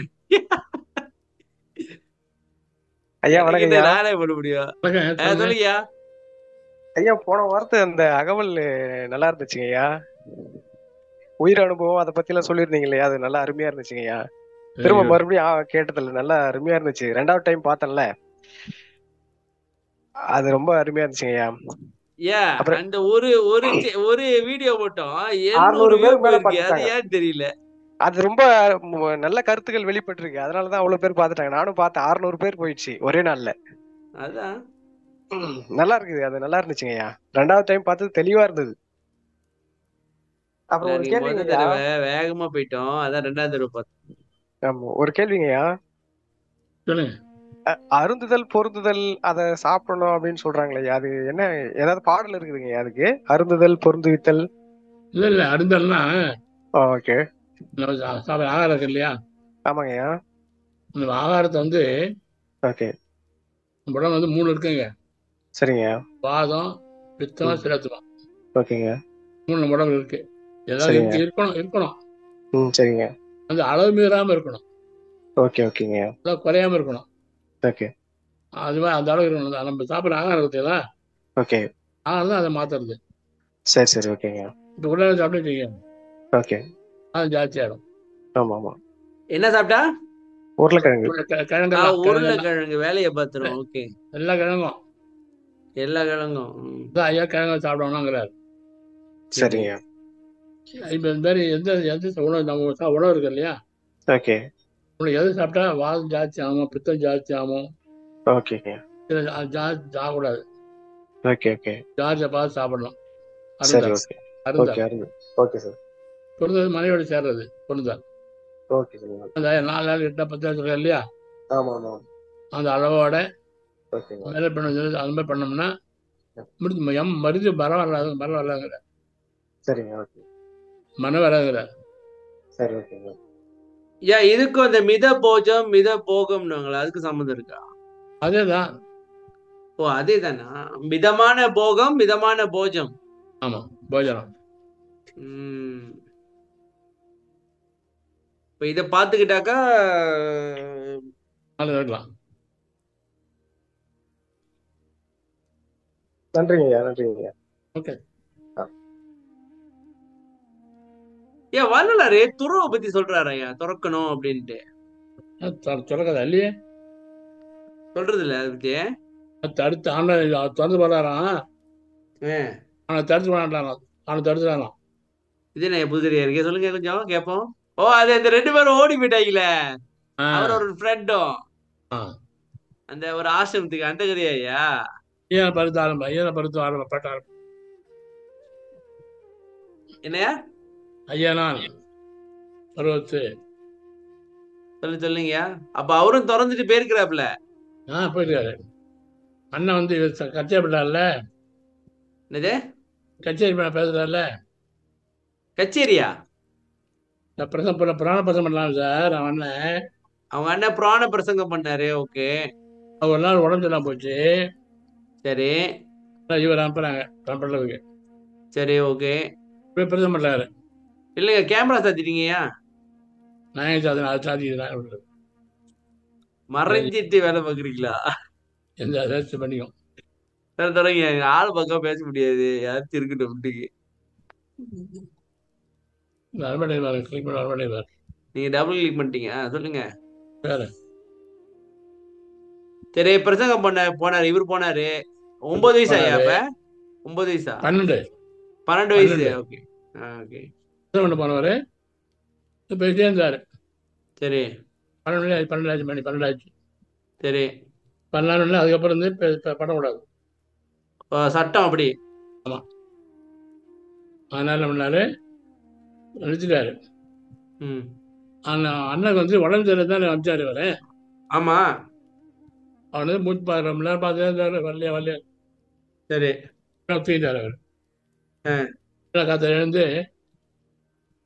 G: ஐயா வணக்கம்
C: நானே பண்ண முடியும். சொல்லுங்கய்யா.
G: ஐயா போன வாரத்தை அந்த அகவல் நல்லா இருந்துச்சுங்க ஐயா. உயிர் அனுபவம் அதை பத்தி எல்லாம் சொல்லியிருந்தீங்க இல்லையா அது நல்லா அருமையா இருந்துச்சுங்க ஐயா. திரும்ப. மறுபடியும் ஆ, கேட்டதில்ல. நல்லா அருமையா இருந்துச்சு. ரெண்டாவது டைம் பார்த்தேன்ல. அது ரொம்ப அருமையா இருந்துச்சுங்க ஐயா.
C: அந்த ஒரு ஒரு ஒரு வீடியோ மட்டும்
G: 600
C: எழுநூறு வியூ
G: பேருக்கு மேல
C: போயிருக்கு அது ஏன் தெரியல.
G: அது ரொம்ப நல்ல கருத்துக்கள் வெளிப்பட்டிருக்கு. அதனாலதான் அவ்வளவு பேர் பார்த்துட்டாங்க. நானும் பார்த்தேன். 600 பேர் போயிடுச்சு ஒரே நாள்ல.
C: அதான்.
G: நல்லா இருக்குது. அது நல்லா இருந்துச்சுங்க ஐயா. ரெண்டாவது டைம் பார்த்தது தெளிவா இருந்தது. அப்புறம்
C: வேகமா போயிட்டோம். அதான் ரெண்டாவது தடவை பார்த்தோம்.
G: ஆமா. ஒரு கேள்விங்க ஐயா.
A: சொல்லுங்க.
G: அருந்துதல் பொருந்துதல் அத சாப்பிடணும் அப்படின்னு சொல்றாங்களே அது என்ன ஏதாவது பாடல் இருக்குதுங்க அதுக்கு? அருந்துதல் பொருந்துவித்தல்.
A: இல்ல இல்ல அருந்தல்னா
G: ஓகே.
A: ஆகாரம் இருக்கு இல்லையா?
G: ஆமாங்கய்யா
A: அந்த ஆகாரத்தை வந்து
G: ஓகே.
A: நம்ம உடம்புல வந்து மூணு இருக்குங்க.
G: சரிங்க.
A: வாதம் பித்தம் சிரத்தம்.
G: ஓகேங்க.
A: மூணு நம்ம உடம்புல இருக்கு. ஏதாவது இருக்கணும் இருக்கணும்.
G: ம் சரிங்க.
A: அந்த அளவு மீறாம இருக்கணும்.
G: ஓகே ஓகேங்க.
A: குறையாம இருக்கணும்.
G: ஓகே
A: அது மாதிரி அந்த அளவு இருக்கணும். நம்ம சாப்பிட்ற ஆகாரம்
G: ஓகே
A: ஆகாரம் தான் அதை மாத்துறது.
G: சரி சரி. ஓகேங்க
A: இப்போ உடனே சாப்பிட்டு
G: ஓகே
A: அது ஜாஸ்தி ஆகிடும்
G: ஆமா ஆமா.
C: என்ன சாப்பிட்டா?
G: உருளைக்கிழங்கு.
C: உருளைக்கிழங்கு. வேலையை பார்த்துரும் ஓகே
A: எல்லா கிழங்கும்.
C: எல்லா கிழங்கும்.
A: ஐயா கிழங்கு சாப்பிடணுங்கிறாரு
C: சரி
G: சரிங்க.
A: இப்போ இந்த மாதிரி எந்த எந்த உணவு நம்ம உணவு இருக்கு இல்லையா?
G: ஓகே
A: உனக்கு எது சாப்பிட்டா வாதம் ஜாஸ்தி ஆகும் பித்தம் ஜாஸ்தி ஆகும். ஜாஸ்தி
G: ஓகே ஓகே
A: ஜாஸ்தியை பார்த்து சாப்பிடணும்.
G: சரி
A: அருந்தல்
G: ஓகே ஓகே ஓகே சார்
A: பொருந்தது மனைவியோட சேர்றது
G: ஓகே
A: அந்த நாலு நாள் எட்டு பத்து நாள் சொல்றேன் இல்லையா? அந்த அளவோட அது மாதிரி பண்ணோம்னா முடிஞ்சு எம் மருந்து மரம் வராது மரம் வராதுங்கிற
G: சரிங்க ஓகே
A: மனம் வராதுங்கிற
G: சரி ஓகேங்க
C: ஏன் இதுக்கும் அந்த மித போஜம் மித போகம்னுவாங்களா அதுக்கு சம்மந்தம் இருக்கா?
A: அதே தான்
C: ஓ அதே தானா மிதமான போகம் மிதமான போஜம்.
A: ஆமாம் போஜனம்.
C: இப்ப இத பாத்துக்கிட்டாக்கா
A: நாலு இருக்கலாம்.
G: நன்றிங்க ஐயா நன்றிங்க ஐயா
A: ஓகே.
C: ஏன் வள்ளலாரு துறவை பத்தி சொல்றாரு ஐயா துறக்கணும் அப்படின்ட்டு.
A: திறக்காது இல்லையே
C: சொல்றது இல்ல அதை பத்தி
A: தடுத்து ஆண்டை திறந்து போறாராம் தடுத்து போனான் அவனை தடுத்துறானாம்
C: இது என்ன புதுரியா இருக்கே? சொல்லுங்க கொஞ்சம் கேப்போம். ஓ அது அந்த ரெண்டு பேரும் ஓடி போயிட்டாங்கல்ல
A: ஆ.
C: அவர் ஒரு ஃப்ரெண்டும் அந்த ஒரு ஆசிரமத்துக்கு அந்த கதையா ஐயா
A: ஈன பருத்து ஆரம்ப ஈன பருத்து ஆரம்ப பட்ட ஆரம்ப.
C: என்னையா?
A: ஐயனான். பருவத்து.
C: சொல்லு சொல்லுங்கய்யா அப்ப அவரும் திறந்துட்டு போயிருக்கிறாப்ல
A: ஆ போயிருக்காரு. அண்ணன் வந்து கச்சேரி பண்ணார்ல
C: என்னது?
A: கச்சேரி பண்ண பேசுறாருல?
C: கச்சேரியா?
A: நான் பிரசம் பண்ண புராண பிரசம் பண்ணலாம் சார் அவன் அண்ணன்.
C: அவங்க அண்ணன் புராண பிரசங்கம் பண்ணாரு ஓகே.
A: அவர் ஒரு நாள் உடம்பு சொல்லாம போச்சு.
C: சரி.
A: இவர் அனுப்புறாங்க
C: சரி ஓகே.
A: பிரசம் பண்ணாரு.
C: இல்லைங்க கேமரா சாத்திட்டீங்கய்யா
A: நான் ஏன் சாதனை அதை சாதிக்கிறேன்
C: மறைஞ்சிட்டு வேலை பார்க்குறீங்களா?
A: எந்த ரேஸ்ட் பண்ணிக்கும்
C: சரி தொடங்க ஆள் பக்கம் பேச முடியாது யாராச்சும் இருக்கட்டும் வீட்டுக்கு.
A: அரண்மனை கிளிக் பண்ண அரண்மனை வேறு
C: நீங்க டபுள் கிளிக் பண்ணிட்டீங்க ஆ, சொல்லுங்க.
A: வேற.
C: சரி பிரசங்கம் பண்ண போனாரு இவர் போனாரு. ஒன்பது வயசு ஐயா அப்ப? ஒன்பது வயசா?
A: பன்னெண்டு.
C: பன்னெண்டு வயசு. ஓகே. ஓகே.
A: பிரசம் பண்ண போனவர்? போயிட்டே இருந்தார்.
C: சரி.
A: பன்னெண்டு மணி ஆச்சு பன்னெண்டு ஆச்சு மணி பன்னெண்டு ஆச்சு
C: சரி.
A: பன்னெண்டு மணி அதுக்கப்புறம் வந்து பே- பே- பண்ணக்கூடாது
C: ஓ, சட்டம் அப்படி.
A: அதனால என்ன பண்ணாரு. நிறுத்திட்டாரு.
C: ம்.
A: அண்ணன் அண்ணனுக்கு வந்து உடம்பு சரியில்லை தான் அனுப்பிச்சாரு இவரு.
C: ஆமா.
A: அவன் வந்து மூச்சு பார்க்குற ரொம்ப நேரம் பார்த்துட்டே இருந்தாரு. வரலையா வரலையா
C: சரி.
A: தூக்கிட்டார் அவர். காத்த எழுந்து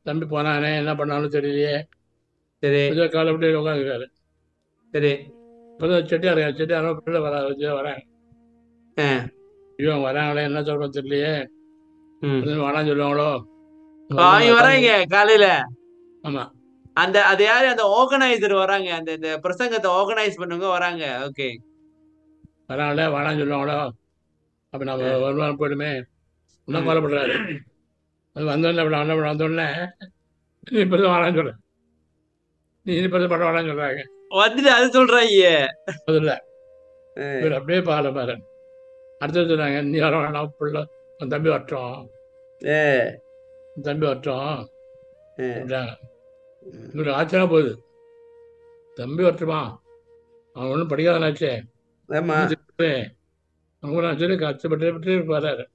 A: தம்பி போனானே என்ன பண்ணாலும் தெரியலையே.
C: சரி.
A: கொஞ்சம் காலை விட்டு உட்காந்துருக்காரு
C: சரி.
A: இப்போதான் செட்டியார் செட்டியாரோ பிள்ளை வர
C: ஆ.
A: இவன் வராங்களே என்ன சொல்றது தெரியலையே.
C: ம்.
A: வந்து வேணாம்னு சொல்லுவாங்களோ.
C: அவங்க வராங்க காலையில.
A: ஆமா.
C: அந்த அது யாரு? அந்த ஆர்கனைசர் வராங்க. அந்த இந்த பிரசங்கத்தை ஆர்கனைஸ் பண்ணவங்க வராங்க. ஓகே
A: வராங்களே வாடான்னு சொல்லுவாங்களோ. அப்போ நம்ம வருமானம் போயிடுமே. இன்னும் கவலைப்படுறாரு. வந்தோடனே அப்படி வந்த வந்தோடனே நீ இப்போ தான் வாடான்னு சொல்கிறேன் நீ இப்போ தான் படம் வாடான்னு சொல்கிறாங்க
C: வந்துட்டு அது சொல்றாங்க
A: அது இல்லை இவர் அப்படியே பாட பாரு அடுத்தது சொன்னாங்க நீ வர வேணாம் பிள்ளை உன் தம்பி வரட்டும்.
C: ஏ
A: உன் தம்பி வரட்டும். இவருக்கு ஆச்சரியம் போகுது. தம்பி வரட்டுமா? அவன் ஒன்றும் படிக்காதனாச்சே.
C: ஆமா.
A: அவங்க நான் சொல்லி கஷ்டப்பட்டு இவருக்கு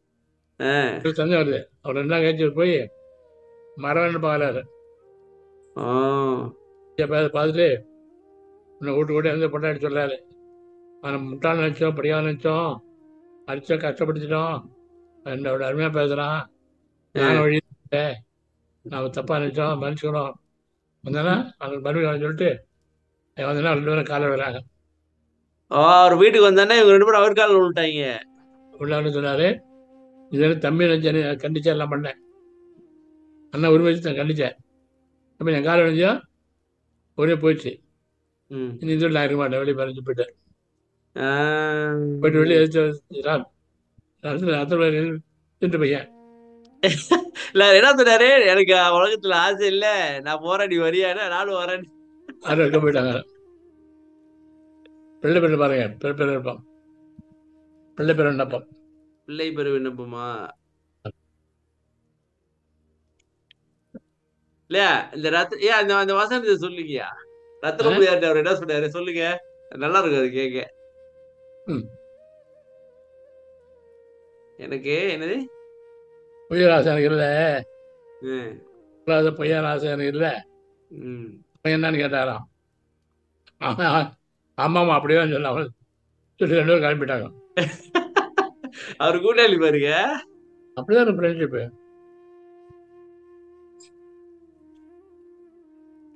A: தந்தை வருது அவர் ரெண்டாம் கழிச்சு போய் மரம் பார்க்கறாரு. பார்த்துட்டு உன்னை வீட்டு கூட வந்து பொண்டாடி சொல்றாரு. அவனை முட்டாள் நினச்சோம் படிக்காத நினச்சோம் அடிச்சோம் கஷ்டப்படுத்திட்டோம். என்னோட அருமையாக பேசுகிறான் நான் வழி. நாம தப்பாக நினச்சோம் மன்னிச்சுக்கணும். வந்தானா அவனுக்கு மறுபடியும் சொல்லிட்டு வந்தனா ரெண்டு பேரும் காலை
C: ஆ, அவர் வீட்டுக்கு வந்தானே இவங்க ரெண்டு பேரும் அவர் காலில் விழுட்டாங்க
A: உள்ளாரு சொன்னாரு. இது தம்பி நினைச்சேன் கண்டிச்சா எல்லாம் பண்ணேன். அண்ணா உரிமை வச்சு நான் கண்டிச்சேன். அப்போ என் காலை விழுந்தியா ஒரே போயிடுச்சு.
C: ம்.
A: இனி இது நான் இருக்க மாட்டேன் வெளியே பறிஞ்சு போயிட்டேன். போயிட்டு வெளியே எதிர்த்து ராம். அத்தனை பையன்.
C: இல்ல என்ன சொன்னாரு? எனக்கு உலகத்துல ஆசை இல்ல. நான் போறேன் நீ வரியானா நானும் வரேன்.
A: யாரும் இருக்க போயிட்டாங்க. பிள்ளை பேர் பாருங்க. பிள்ளை பேர் இருப்பான் பிள்ளை பேர் விண்ணப்பம்.
C: பிள்ளை பெரு விண்ணப்பமா இல்லையா? இந்த ரத்த ஏன் அந்த அந்த வசனத்தை சொல்லுங்கயா ரத்ன முடியாரு அவர் என்ன சொன்னாரு சொல்லுங்க. நல்லா இருக்கும் அது கேட்க.
A: ம்.
C: எனக்கு என்னது?
A: எனக்கு இல்லை. எனக்கு இல்லை. என்னன்னு கேட்டாராம். ஆமாம்மா அப்படியே சொன்ன சொல்லி ரெண்டு பேரும் கிளம்பிட்டாங்க.
C: அவர் கூட்டாளி பாருங்க.
A: அப்படிதான் ஃப்ரெண்ட்ஷிப்பு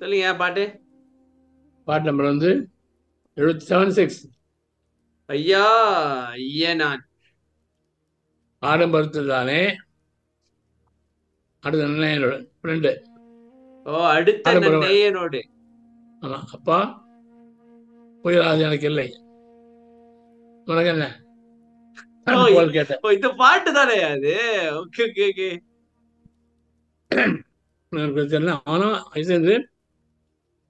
C: சொல்லுங்க பாட்டு?
A: பாட் நம்பர் வந்து எழுபத்தி செவன் சிக்ஸ்
C: ஐயா ஐயா நான்
A: ஆடம்பரத்து தானே? அடுத்த என்னோட ஃப்ரெண்டு
C: ஓ அடுத்த. நன்னேயனோடு
A: ஆமாம் அப்பா ஆசை எனக்கு இல்லை. உனக்கு என்ன?
C: இந்த பாட்டு தானே அது? Okay okay okay.
A: சேர்ந்து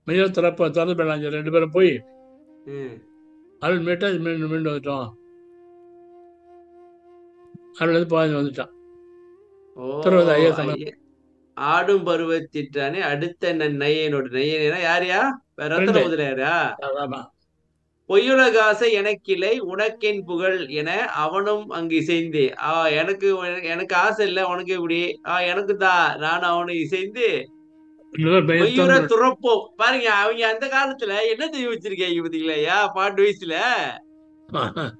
A: மையம் திறப்ப திறந்து போயிடலாம் ரெண்டு பேரும் போய் அருள் மீட்டா மீண்டும் மீண்டும் வந்துட்டோம். அருள் வந்து பாஞ்சு வந்துட்டான். திருவது ஐயா.
C: ஆடும் பருவத்திற்றானே அடுத்த நையனோடு நையனா யாரையா ரத்தன
A: ரெண்டு.
C: முதலியாரா
A: ஆமா.
C: பொய்யுலகாசை எனக்கில்லை உனக்கென் புகழ் என அவனும் அங்கு இசைந்து ஆ எனக்கு எனக்கு ஆசை இல்ல உனக்கு இப்படி ஆ எனக்கு தான் நான் அவனை இசைந்து பொய்யுற துறப்போம். பாருங்க அவங்க அந்த காலத்துல என்ன தெரிவி வச்சிருக்காங்க பாத்தீங்களா ஐயா? பாட்டு வயசுல?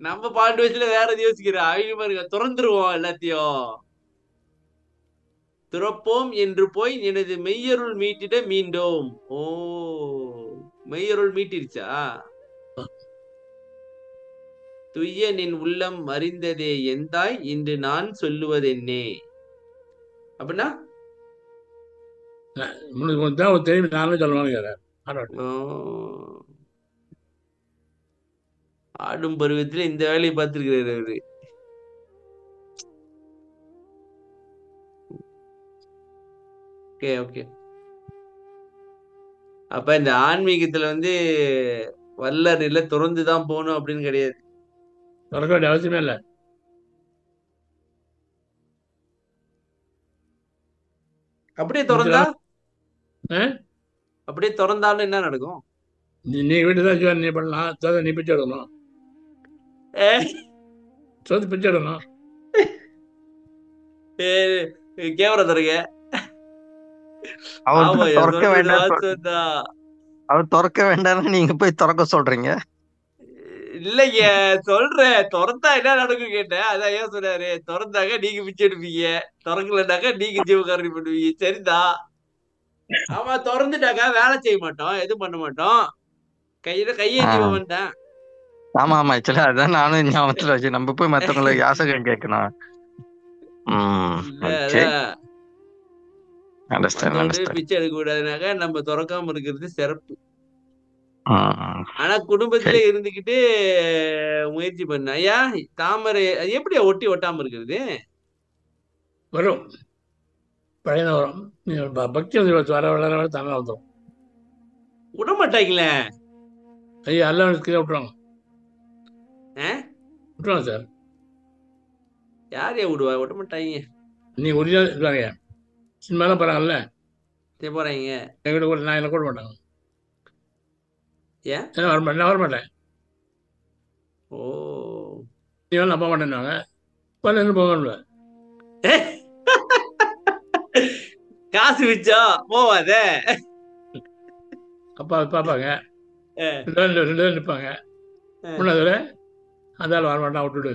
C: நம்ம பாட்டு வயசுல வேற எது யோசிக்கிறோம் அவங்க பாருங்க திறந்துருவோம் எல்லாத்தையும். துறப்போம் என்று போய் எனது மெய்யருள் மீட்டிட மீண்டோம். ஓ மெய்யருள் மீட்டிருச்சா துய்ய நின் உள்ளம் அறிந்ததே எந்தாய்? இன்று நான் சொல்லுவதென்னே. அப்படின்னா?
A: தெரியும் நானும்
C: ஓ. ஆடும் பருவத்துல இந்த வேலையை பார்த்திருக்கிறாரு அவரு. Okay okay. அப்ப இந்த ஆன்மீகத்துல வந்து வல்லர் இல்ல துறந்துதான் போகணும் அப்படின்னு கிடையாது.
A: திறக்க வேண்டிய அவசியமே இல்லை.
C: அப்படியே திறந்தா? அப்படியே திறந்தாலும் என்ன நடக்கும்?
A: நீ நீ வீட்டு தான் செய்வ, நீ பண்ணலாம். சோத நீ பிச்சை எடுக்கணும்.
C: ஏ,
A: சோத்து பிச்சை எடுக்கணும்.
C: ஏ, கேமரா தருங்க
E: அவர்
C: ஆமா
E: திறக்க வேண்டாம் அவர் திறக்க வேண்டாம்னு நீங்க போய் திறக்க சொல்றீங்க?
C: இல்லைங்க சொல்றேன் திறந்தா என்ன நடக்கும் கேட்டேன் அதான் ஏன் சொன்னாரு திறந்தாங்க நீங்க பிச்சை எடுப்பீங்க திறக்கலனாக்கா நீங்க ஜீவகாரணி பண்ணுவீங்க சரிதான் ஆமா திறந்துட்டாக்கா வேலை செய்ய மாட்டோம் எதுவும் பண்ண மாட்டோம். கையில கையேந்தி
E: ஆ.
C: வந்துட்டேன்
E: ஆமா ஆமா ஆக்சுவலி அதான் நானும் ஞாபகத்துல வச்சு நம்ம போய் மத்தவங்களை யாசகம் கேட்கணும்.
C: பிச்சை எடுக்க கூடாதுனாக்கா நம்ம திறக்காம இருக்கிறது சிறப்பு. ஆனா குடும்பத்திலே இருந்துகிட்டு முயற்சி பண்ண. ஐயா தாமரை அது எப்படியா ஒட்டி ஒட்டாம இருக்கிறது?
A: வரும். பழைய வரும். பக்தி வந்து வர வளர வளர தானே வந்துடும்
C: விட மாட்டாங்களே?
A: ஐயா எல்லாம் கீழே விட்டுருவாங்க.
C: ஆ?
A: விட்டுருவாங்க சார்.
C: யாரையா விடுவா? விட மாட்டாங்க.
A: நீ ஒரிஜினல் இருக்காங்க. சினிமாலாம் போகிறாங்கல்ல
C: சரி போறாங்க.
A: எங்கிட்ட கூட நான் என்ன கூட மாட்டாங்க.
C: ஏன்?
A: வர நான் வர மாட்டேன்.
C: ஓ.
A: நீ வேணும் அப்பா மாட்டேன்னாங்க பல என்ன போகணும்
C: காசு வச்சா போவாத.
A: அப்பா பார்ப்பாங்க. ரெண்டு ரெண்டு பேரும் நிற்பாங்க. மூணாவது அந்த ஆள் வர மாட்டான் விட்டுடு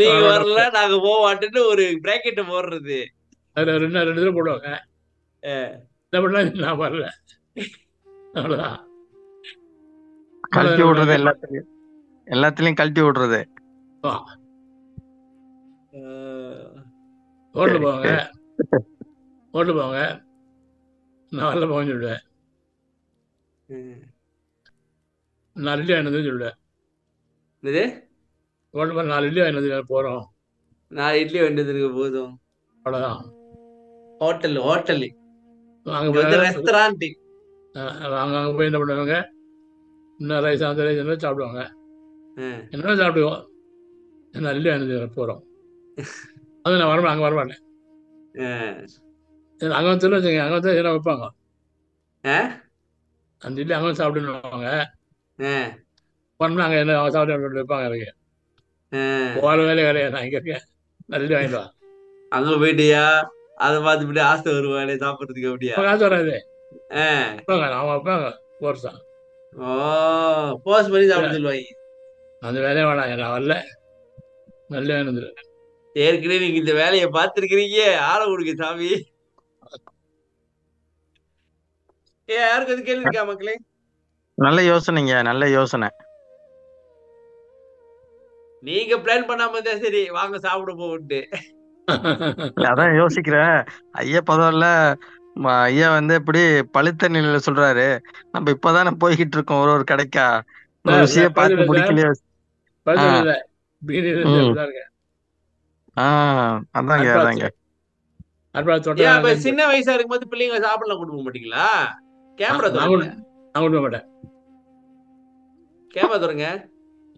C: நீங்க வரல நாங்க போக மாட்டேன்னு ஒரு பிராக்கெட் போடுறது.
A: அதில் ரெண்டு ரெண்டு தடவை போடுவாங்க. நான் வரல.
E: கழட்டி விடுறது எல்லாத்துலயும். எல்லாத்துலயும் கழட்டி விடுறது.
A: ஹோட்டல் போவாங்க ஹோட்டல் போவாங்க நான் வரல போகன்னு சொல்லுவேன். நாலு இட்லி சொல்லுவேன்.
C: என்னது?
A: ஹோட்டல் போய் நாலு இட்லி ஆயினது போகிறோம்
C: நாலு இட்லி வேண்டியது போதும்.
A: அவ்வளோதான்
C: ஹோட்டல் ஹோட்டல்.
A: அங்கே
C: இது ரெஸ்டாரண்ட்
A: அங்கே அங்கே போய் என்ன பண்ணுவாங்க? இன்னும் ரைஸ் அந்த ரைஸ் என்ன சாப்பிடுவாங்க. என்ன சாப்பிடுவோம்? நாலு இட்லி ஆயினது போகிறோம் அது நான் வரமாட்டேன் அங்கே வரமாட்டேன். அங்கே வந்து வச்சுங்க அங்கே வந்து என்ன வைப்பாங்க. அந்த இட்லி அங்கே சாப்பிடுவாங்க பண்ணா அங்கே என்ன சாப்பிட்டு வைப்பாங்க எனக்கு போகிற வேலையே கிடையாது நான் இங்கே இருக்கேன். நல்ல வாங்கிட்டு வா.
C: அங்க போயிட்டியா? அதை பார்த்துட்டு ஆசை வருவாளே சாப்பிடுறதுக்கு அப்படியா
A: அப்போ காசு வராது. அவங்க வைப்பாங்க கோர்ஸாக
C: ஓ போஸ்ட் பண்ணி சாப்பிட சொல்லுவாங்க.
A: அந்த வேலையை வேணாம் நான் வரல. நல்ல வேணும்
C: ஏற்கனவே நீங்க இந்த வேலையை பார்த்திருக்கிறீங்க. ஆள கொடுங்க சாமி. ஏ யாருக்கு அது கேள்வி இருக்கா மக்களே?
E: நல்ல யோசனைங்க நல்ல யோசனை.
C: நீங்க பிளான் பண்ணாம இருந்தா சரி வாங்க சாப்பிட போட்டு
E: இல்ல, அதான் யோசிக்கிறேன். ஐயா பதவியில ஐயா வந்து எப்படி பழுத்த நிலையில சொல்றாரு. நம்ம இப்பதானே போய்கிட்டு இருக்கோம் ஒரு ஒரு கடைக்கா. ஒரு விஷயம் பார்த்து முடிக்கலையே. அதாங்க அதாங்க.
C: சின்ன வயசா இருக்கும்போது பிள்ளைங்க சாப்பிடலாம் கொண்டு போக மாட்டீங்களா? கேமரா
A: நான் போக மாட்டேன்
C: கேமரா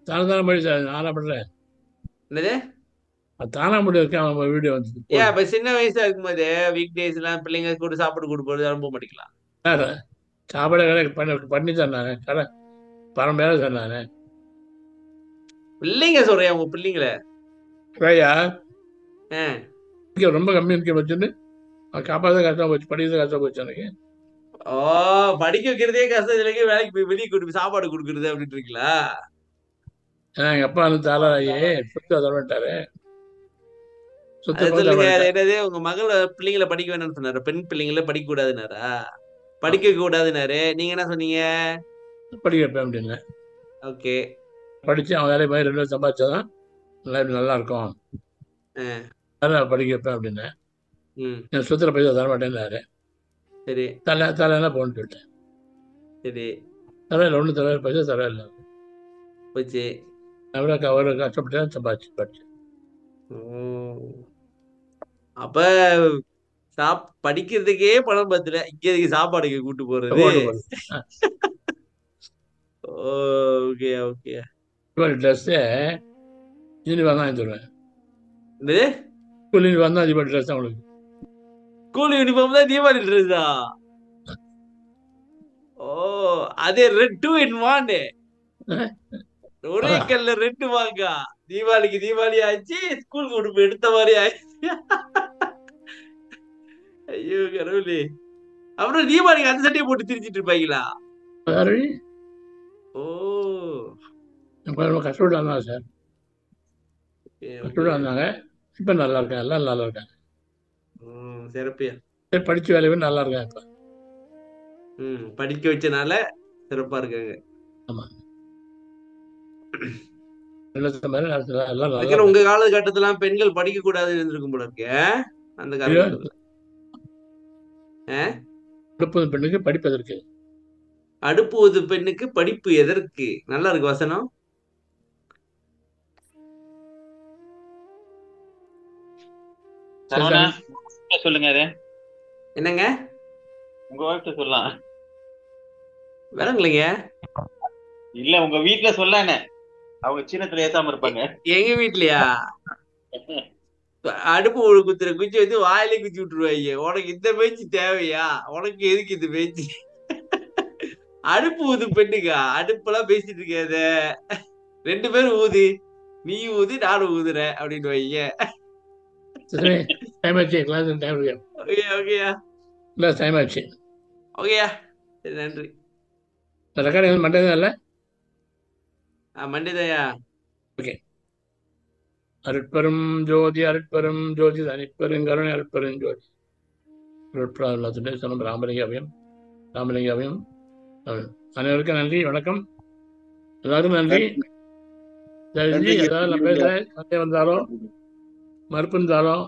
A: தானே தானே படி சார் நானா பண்ணுறேன்
C: என்னது?
A: அது தானா முடி இருக்கேன் அவன் வீடியோ வந்து
C: ஏன் அப்ப சின்ன வயசா இருக்கும்போது வீக் டேஸ் எல்லாம் பிள்ளைங்க கூட சாப்பிட்டு கூட்டு போறது அனுப்ப மாட்டீங்களா?
A: சார் சாப்பாடு கடை பண்ணி பண்ணி தந்தானே கடை பரம் பேர சொன்னானே
C: பிள்ளைங்க சொல்றேன் உங்க பிள்ளைங்கள?
A: ஐயா
C: ஆ.
A: ரொம்ப கம்மி முக்கியம் வச்சுட்டு அவன் காப்பாற்ற கஷ்டம் போச்சு படிக்கிறது கஷ்டம் போச்சு எனக்கு.
C: ஓ படிக்க வைக்கிறதே கஷ்டம். இல்லைங்க வேலைக்கு போய் வெளியே கூட்டு சாப்பாடு கொடுக்குறது அப்படின்ட்டு இருக்கீங்களா
A: ஏன்னா எங்கள் அப்பா வந்து தாளாயி சொத்து தரமாட்டாரு.
C: என்னது உங்க மகள பிள்ளைங்களை படிக்க வேணும்னு சொன்னாரு பெண் பிள்ளைங்கள படிக்க கூடாதுனாரா படிக்க கூடாதுனாரு நீங்க என்ன சொன்னீங்க
A: படிக்க வைப்பேன் அப்படின்னு
C: ஓகே
A: படித்து அவன் வேலையை போய் ரெண்டு சம்பாதிச்சாதான் லைஃப் நல்லா இருக்கும் அதனால் படிக்க வைப்பேன் அப்படின்னு
C: ம்
A: என் சொத்துல பைசா தரமாட்டேன்னாரு
C: சரி
A: தலை தலைன்னா போன்னு சொல்லிட்டேன்
C: சரி
A: தரையில் ஒன்றும் தர பைசா தரையில்
C: போச்சு
A: அவ்வளோ அவ்வளோ கஷ்டப்பட்டு சம்பாதிச்சு படிச்சு.
C: அப்ப சாப் படிக்கிறதுக்கே பணம் பத்தல இங்க சாப்பாடுக்கு கூட்டு போறது. ஓகே ஓகே
A: ட்ரெஸ்ஸே யூனிஃபார்ம் தான் தருவேன் ஸ்கூல் யூனிஃபார்ம் தான் தீபாவளி ட்ரெஸ் தான் உங்களுக்கு
C: ஸ்கூல் யூனிஃபார்ம் தான் தீபாவளி ட்ரெஸ்ஸா ஓ அதே ரெட் டூ இன் ஒன் ஒரே கல்ல ரெண்டு வாங்க தீபாவளிக்கு தீபாவளி ஆச்சு ஸ்கூலுக்கு உடுப்பு எடுத்த மாதிரி ஆயிடுச்சு. ஐயோ கடவுளே. அப்புறம் தீபாவளிக்கு அந்த சட்டையை போட்டு திரிச்சிட்டு இருப்பாங்களா? ஓ.
A: கஷ்டப்பட்டு வந்தாங்க சார். கஷ்டப்பட்டு வந்தாங்க இப்போ நல்லா இருக்காங்க எல்லாம் நல்லா இருக்காங்க
C: சிறப்பியா
A: சரி படிச்சு வேலையும் நல்லா இருக்காங்க இப்போ?
C: ம் படிக்க வச்சனால சிறப்பா இருக்காங்க.
A: நினைச்ச மாதிரி நடத்துல எல்லாம்
C: உங்க காலகட்டத்துல பெண்கள் படிக்க கூடாதுன்னு இருந்திருக்கும் போல இருக்கு அந்த
A: கொடுப்பது பெண்ணுக்கு படிப்பதற்கு
C: அடுப்பு ஊது பெண்ணுக்கு படிப்பு எதற்கு? நல்லா இருக்கு வசனம்.
F: சொல்லுங்க
C: என்னங்க?
F: உங்க ஒய்ஃப்ட்ட சொல்லலாம்.
C: விளங்கலைங்க.
F: இல்ல உங்க வீட்ல சொல்லானே. அவங்க சின்னத்துல ஏத்தாம இருப்பாங்க.
C: எங்க வீட்லயா? அடுப்பு ஒரு குத்துற குச்சி வந்து வாயிலே குச்சி விட்டுருவாங்க உனக்கு இந்த பேச்சு தேவையா? உனக்கு எதுக்கு இந்த பேச்சு? அடுப்பு ஊது பெண்ணுக்கா? அடுப்பெல்லாம் பேசிட்டு இருக்காத. ரெண்டு பேரும் ஊது. நீ ஊது நானும் ஊதுறேன் அப்படின்னு வைங்க. ஓகேயா நன்றி.
A: ரெக்கார்டிங் தான் இல்லை?
C: மண்டே தாயா
A: ஓகே. அருட்பெரும் ஜோதி அருட்பெரும் ஜோதி தனிப்பெருங்கருணை அருட்பெரும் ஜோதி. அருட்பிராத்துடைய சொன்ன ராமலிங்காவையும் ராமலிங்காவையும் அனைவருக்கும் நன்றி வணக்கம். எல்லாருக்கும் நன்றி. தெரிஞ்சு ஏதாவது பேசுகிறேன் சந்தேகம் வந்தாலும் மறுப்பு இருந்தாலும்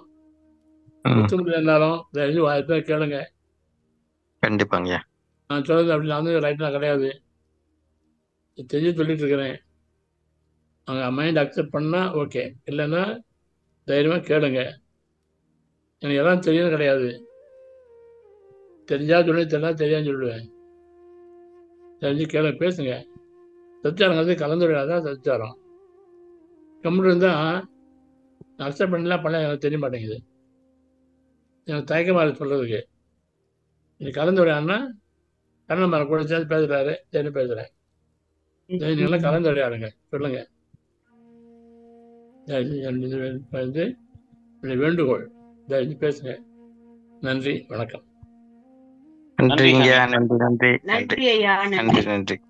A: குத்துமுடி இருந்தாலும் தெரிஞ்சு வாய்ப்பு கேளுங்க.
E: கண்டிப்பாங்க.
A: நான் சொல்றது அப்படி நான் வந்து ரைட்லாம் கிடையாது. தெரிஞ்சு சொல்லிட்டு இருக்கிறேன். அவங்க மைண்ட் அக்செப்ட் பண்ணால் ஓகே இல்லைன்னா தைரியமாக கேளுங்க. எனக்கு எல்லாம் தெரியும் கிடையாது. தெரிஞ்சால் சொல்லி தெரிஞ்சால் தெரியான்னு சொல்லுவேன் தெரிஞ்சு கேளு பேசுங்க. சச்சாரங்கிறது கலந்துரையாதான் சச்சாரம் கம்ப்யூட்டர் இருந்தால் அக்செப்ட் பண்ணலாம் பண்ண எனக்கு தெரிய மாட்டேங்குது. எனக்கு தயக்கமாக இருக்கு சொல்கிறதுக்கு இது கலந்துரையாடுனா கண்ணன் மரம் கூட சேர்ந்து பேசுகிறாரு தெரிஞ்சு பேசுகிறேன் நீங்களாம் கலந்துரையாடுங்க சொல்லுங்கள் வந்து வேண்டுகோள். தயவு பேசுங்க. நன்றி வணக்கம்.
E: நன்றிங்க நன்றி நன்றி.
H: நன்றி ஐயா
E: நன்றி. நன்றி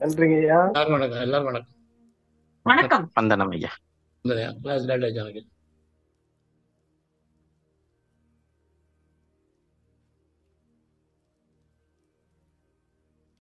G: நன்றிங்க ஐயா.
A: எல்லாரும் வணக்கம் எல்லாரும் வணக்கம்.
H: வணக்கம்.
E: வந்தனம் ஐயா.
A: கிளாஸ் லேட் ஆச்சு எனக்கு.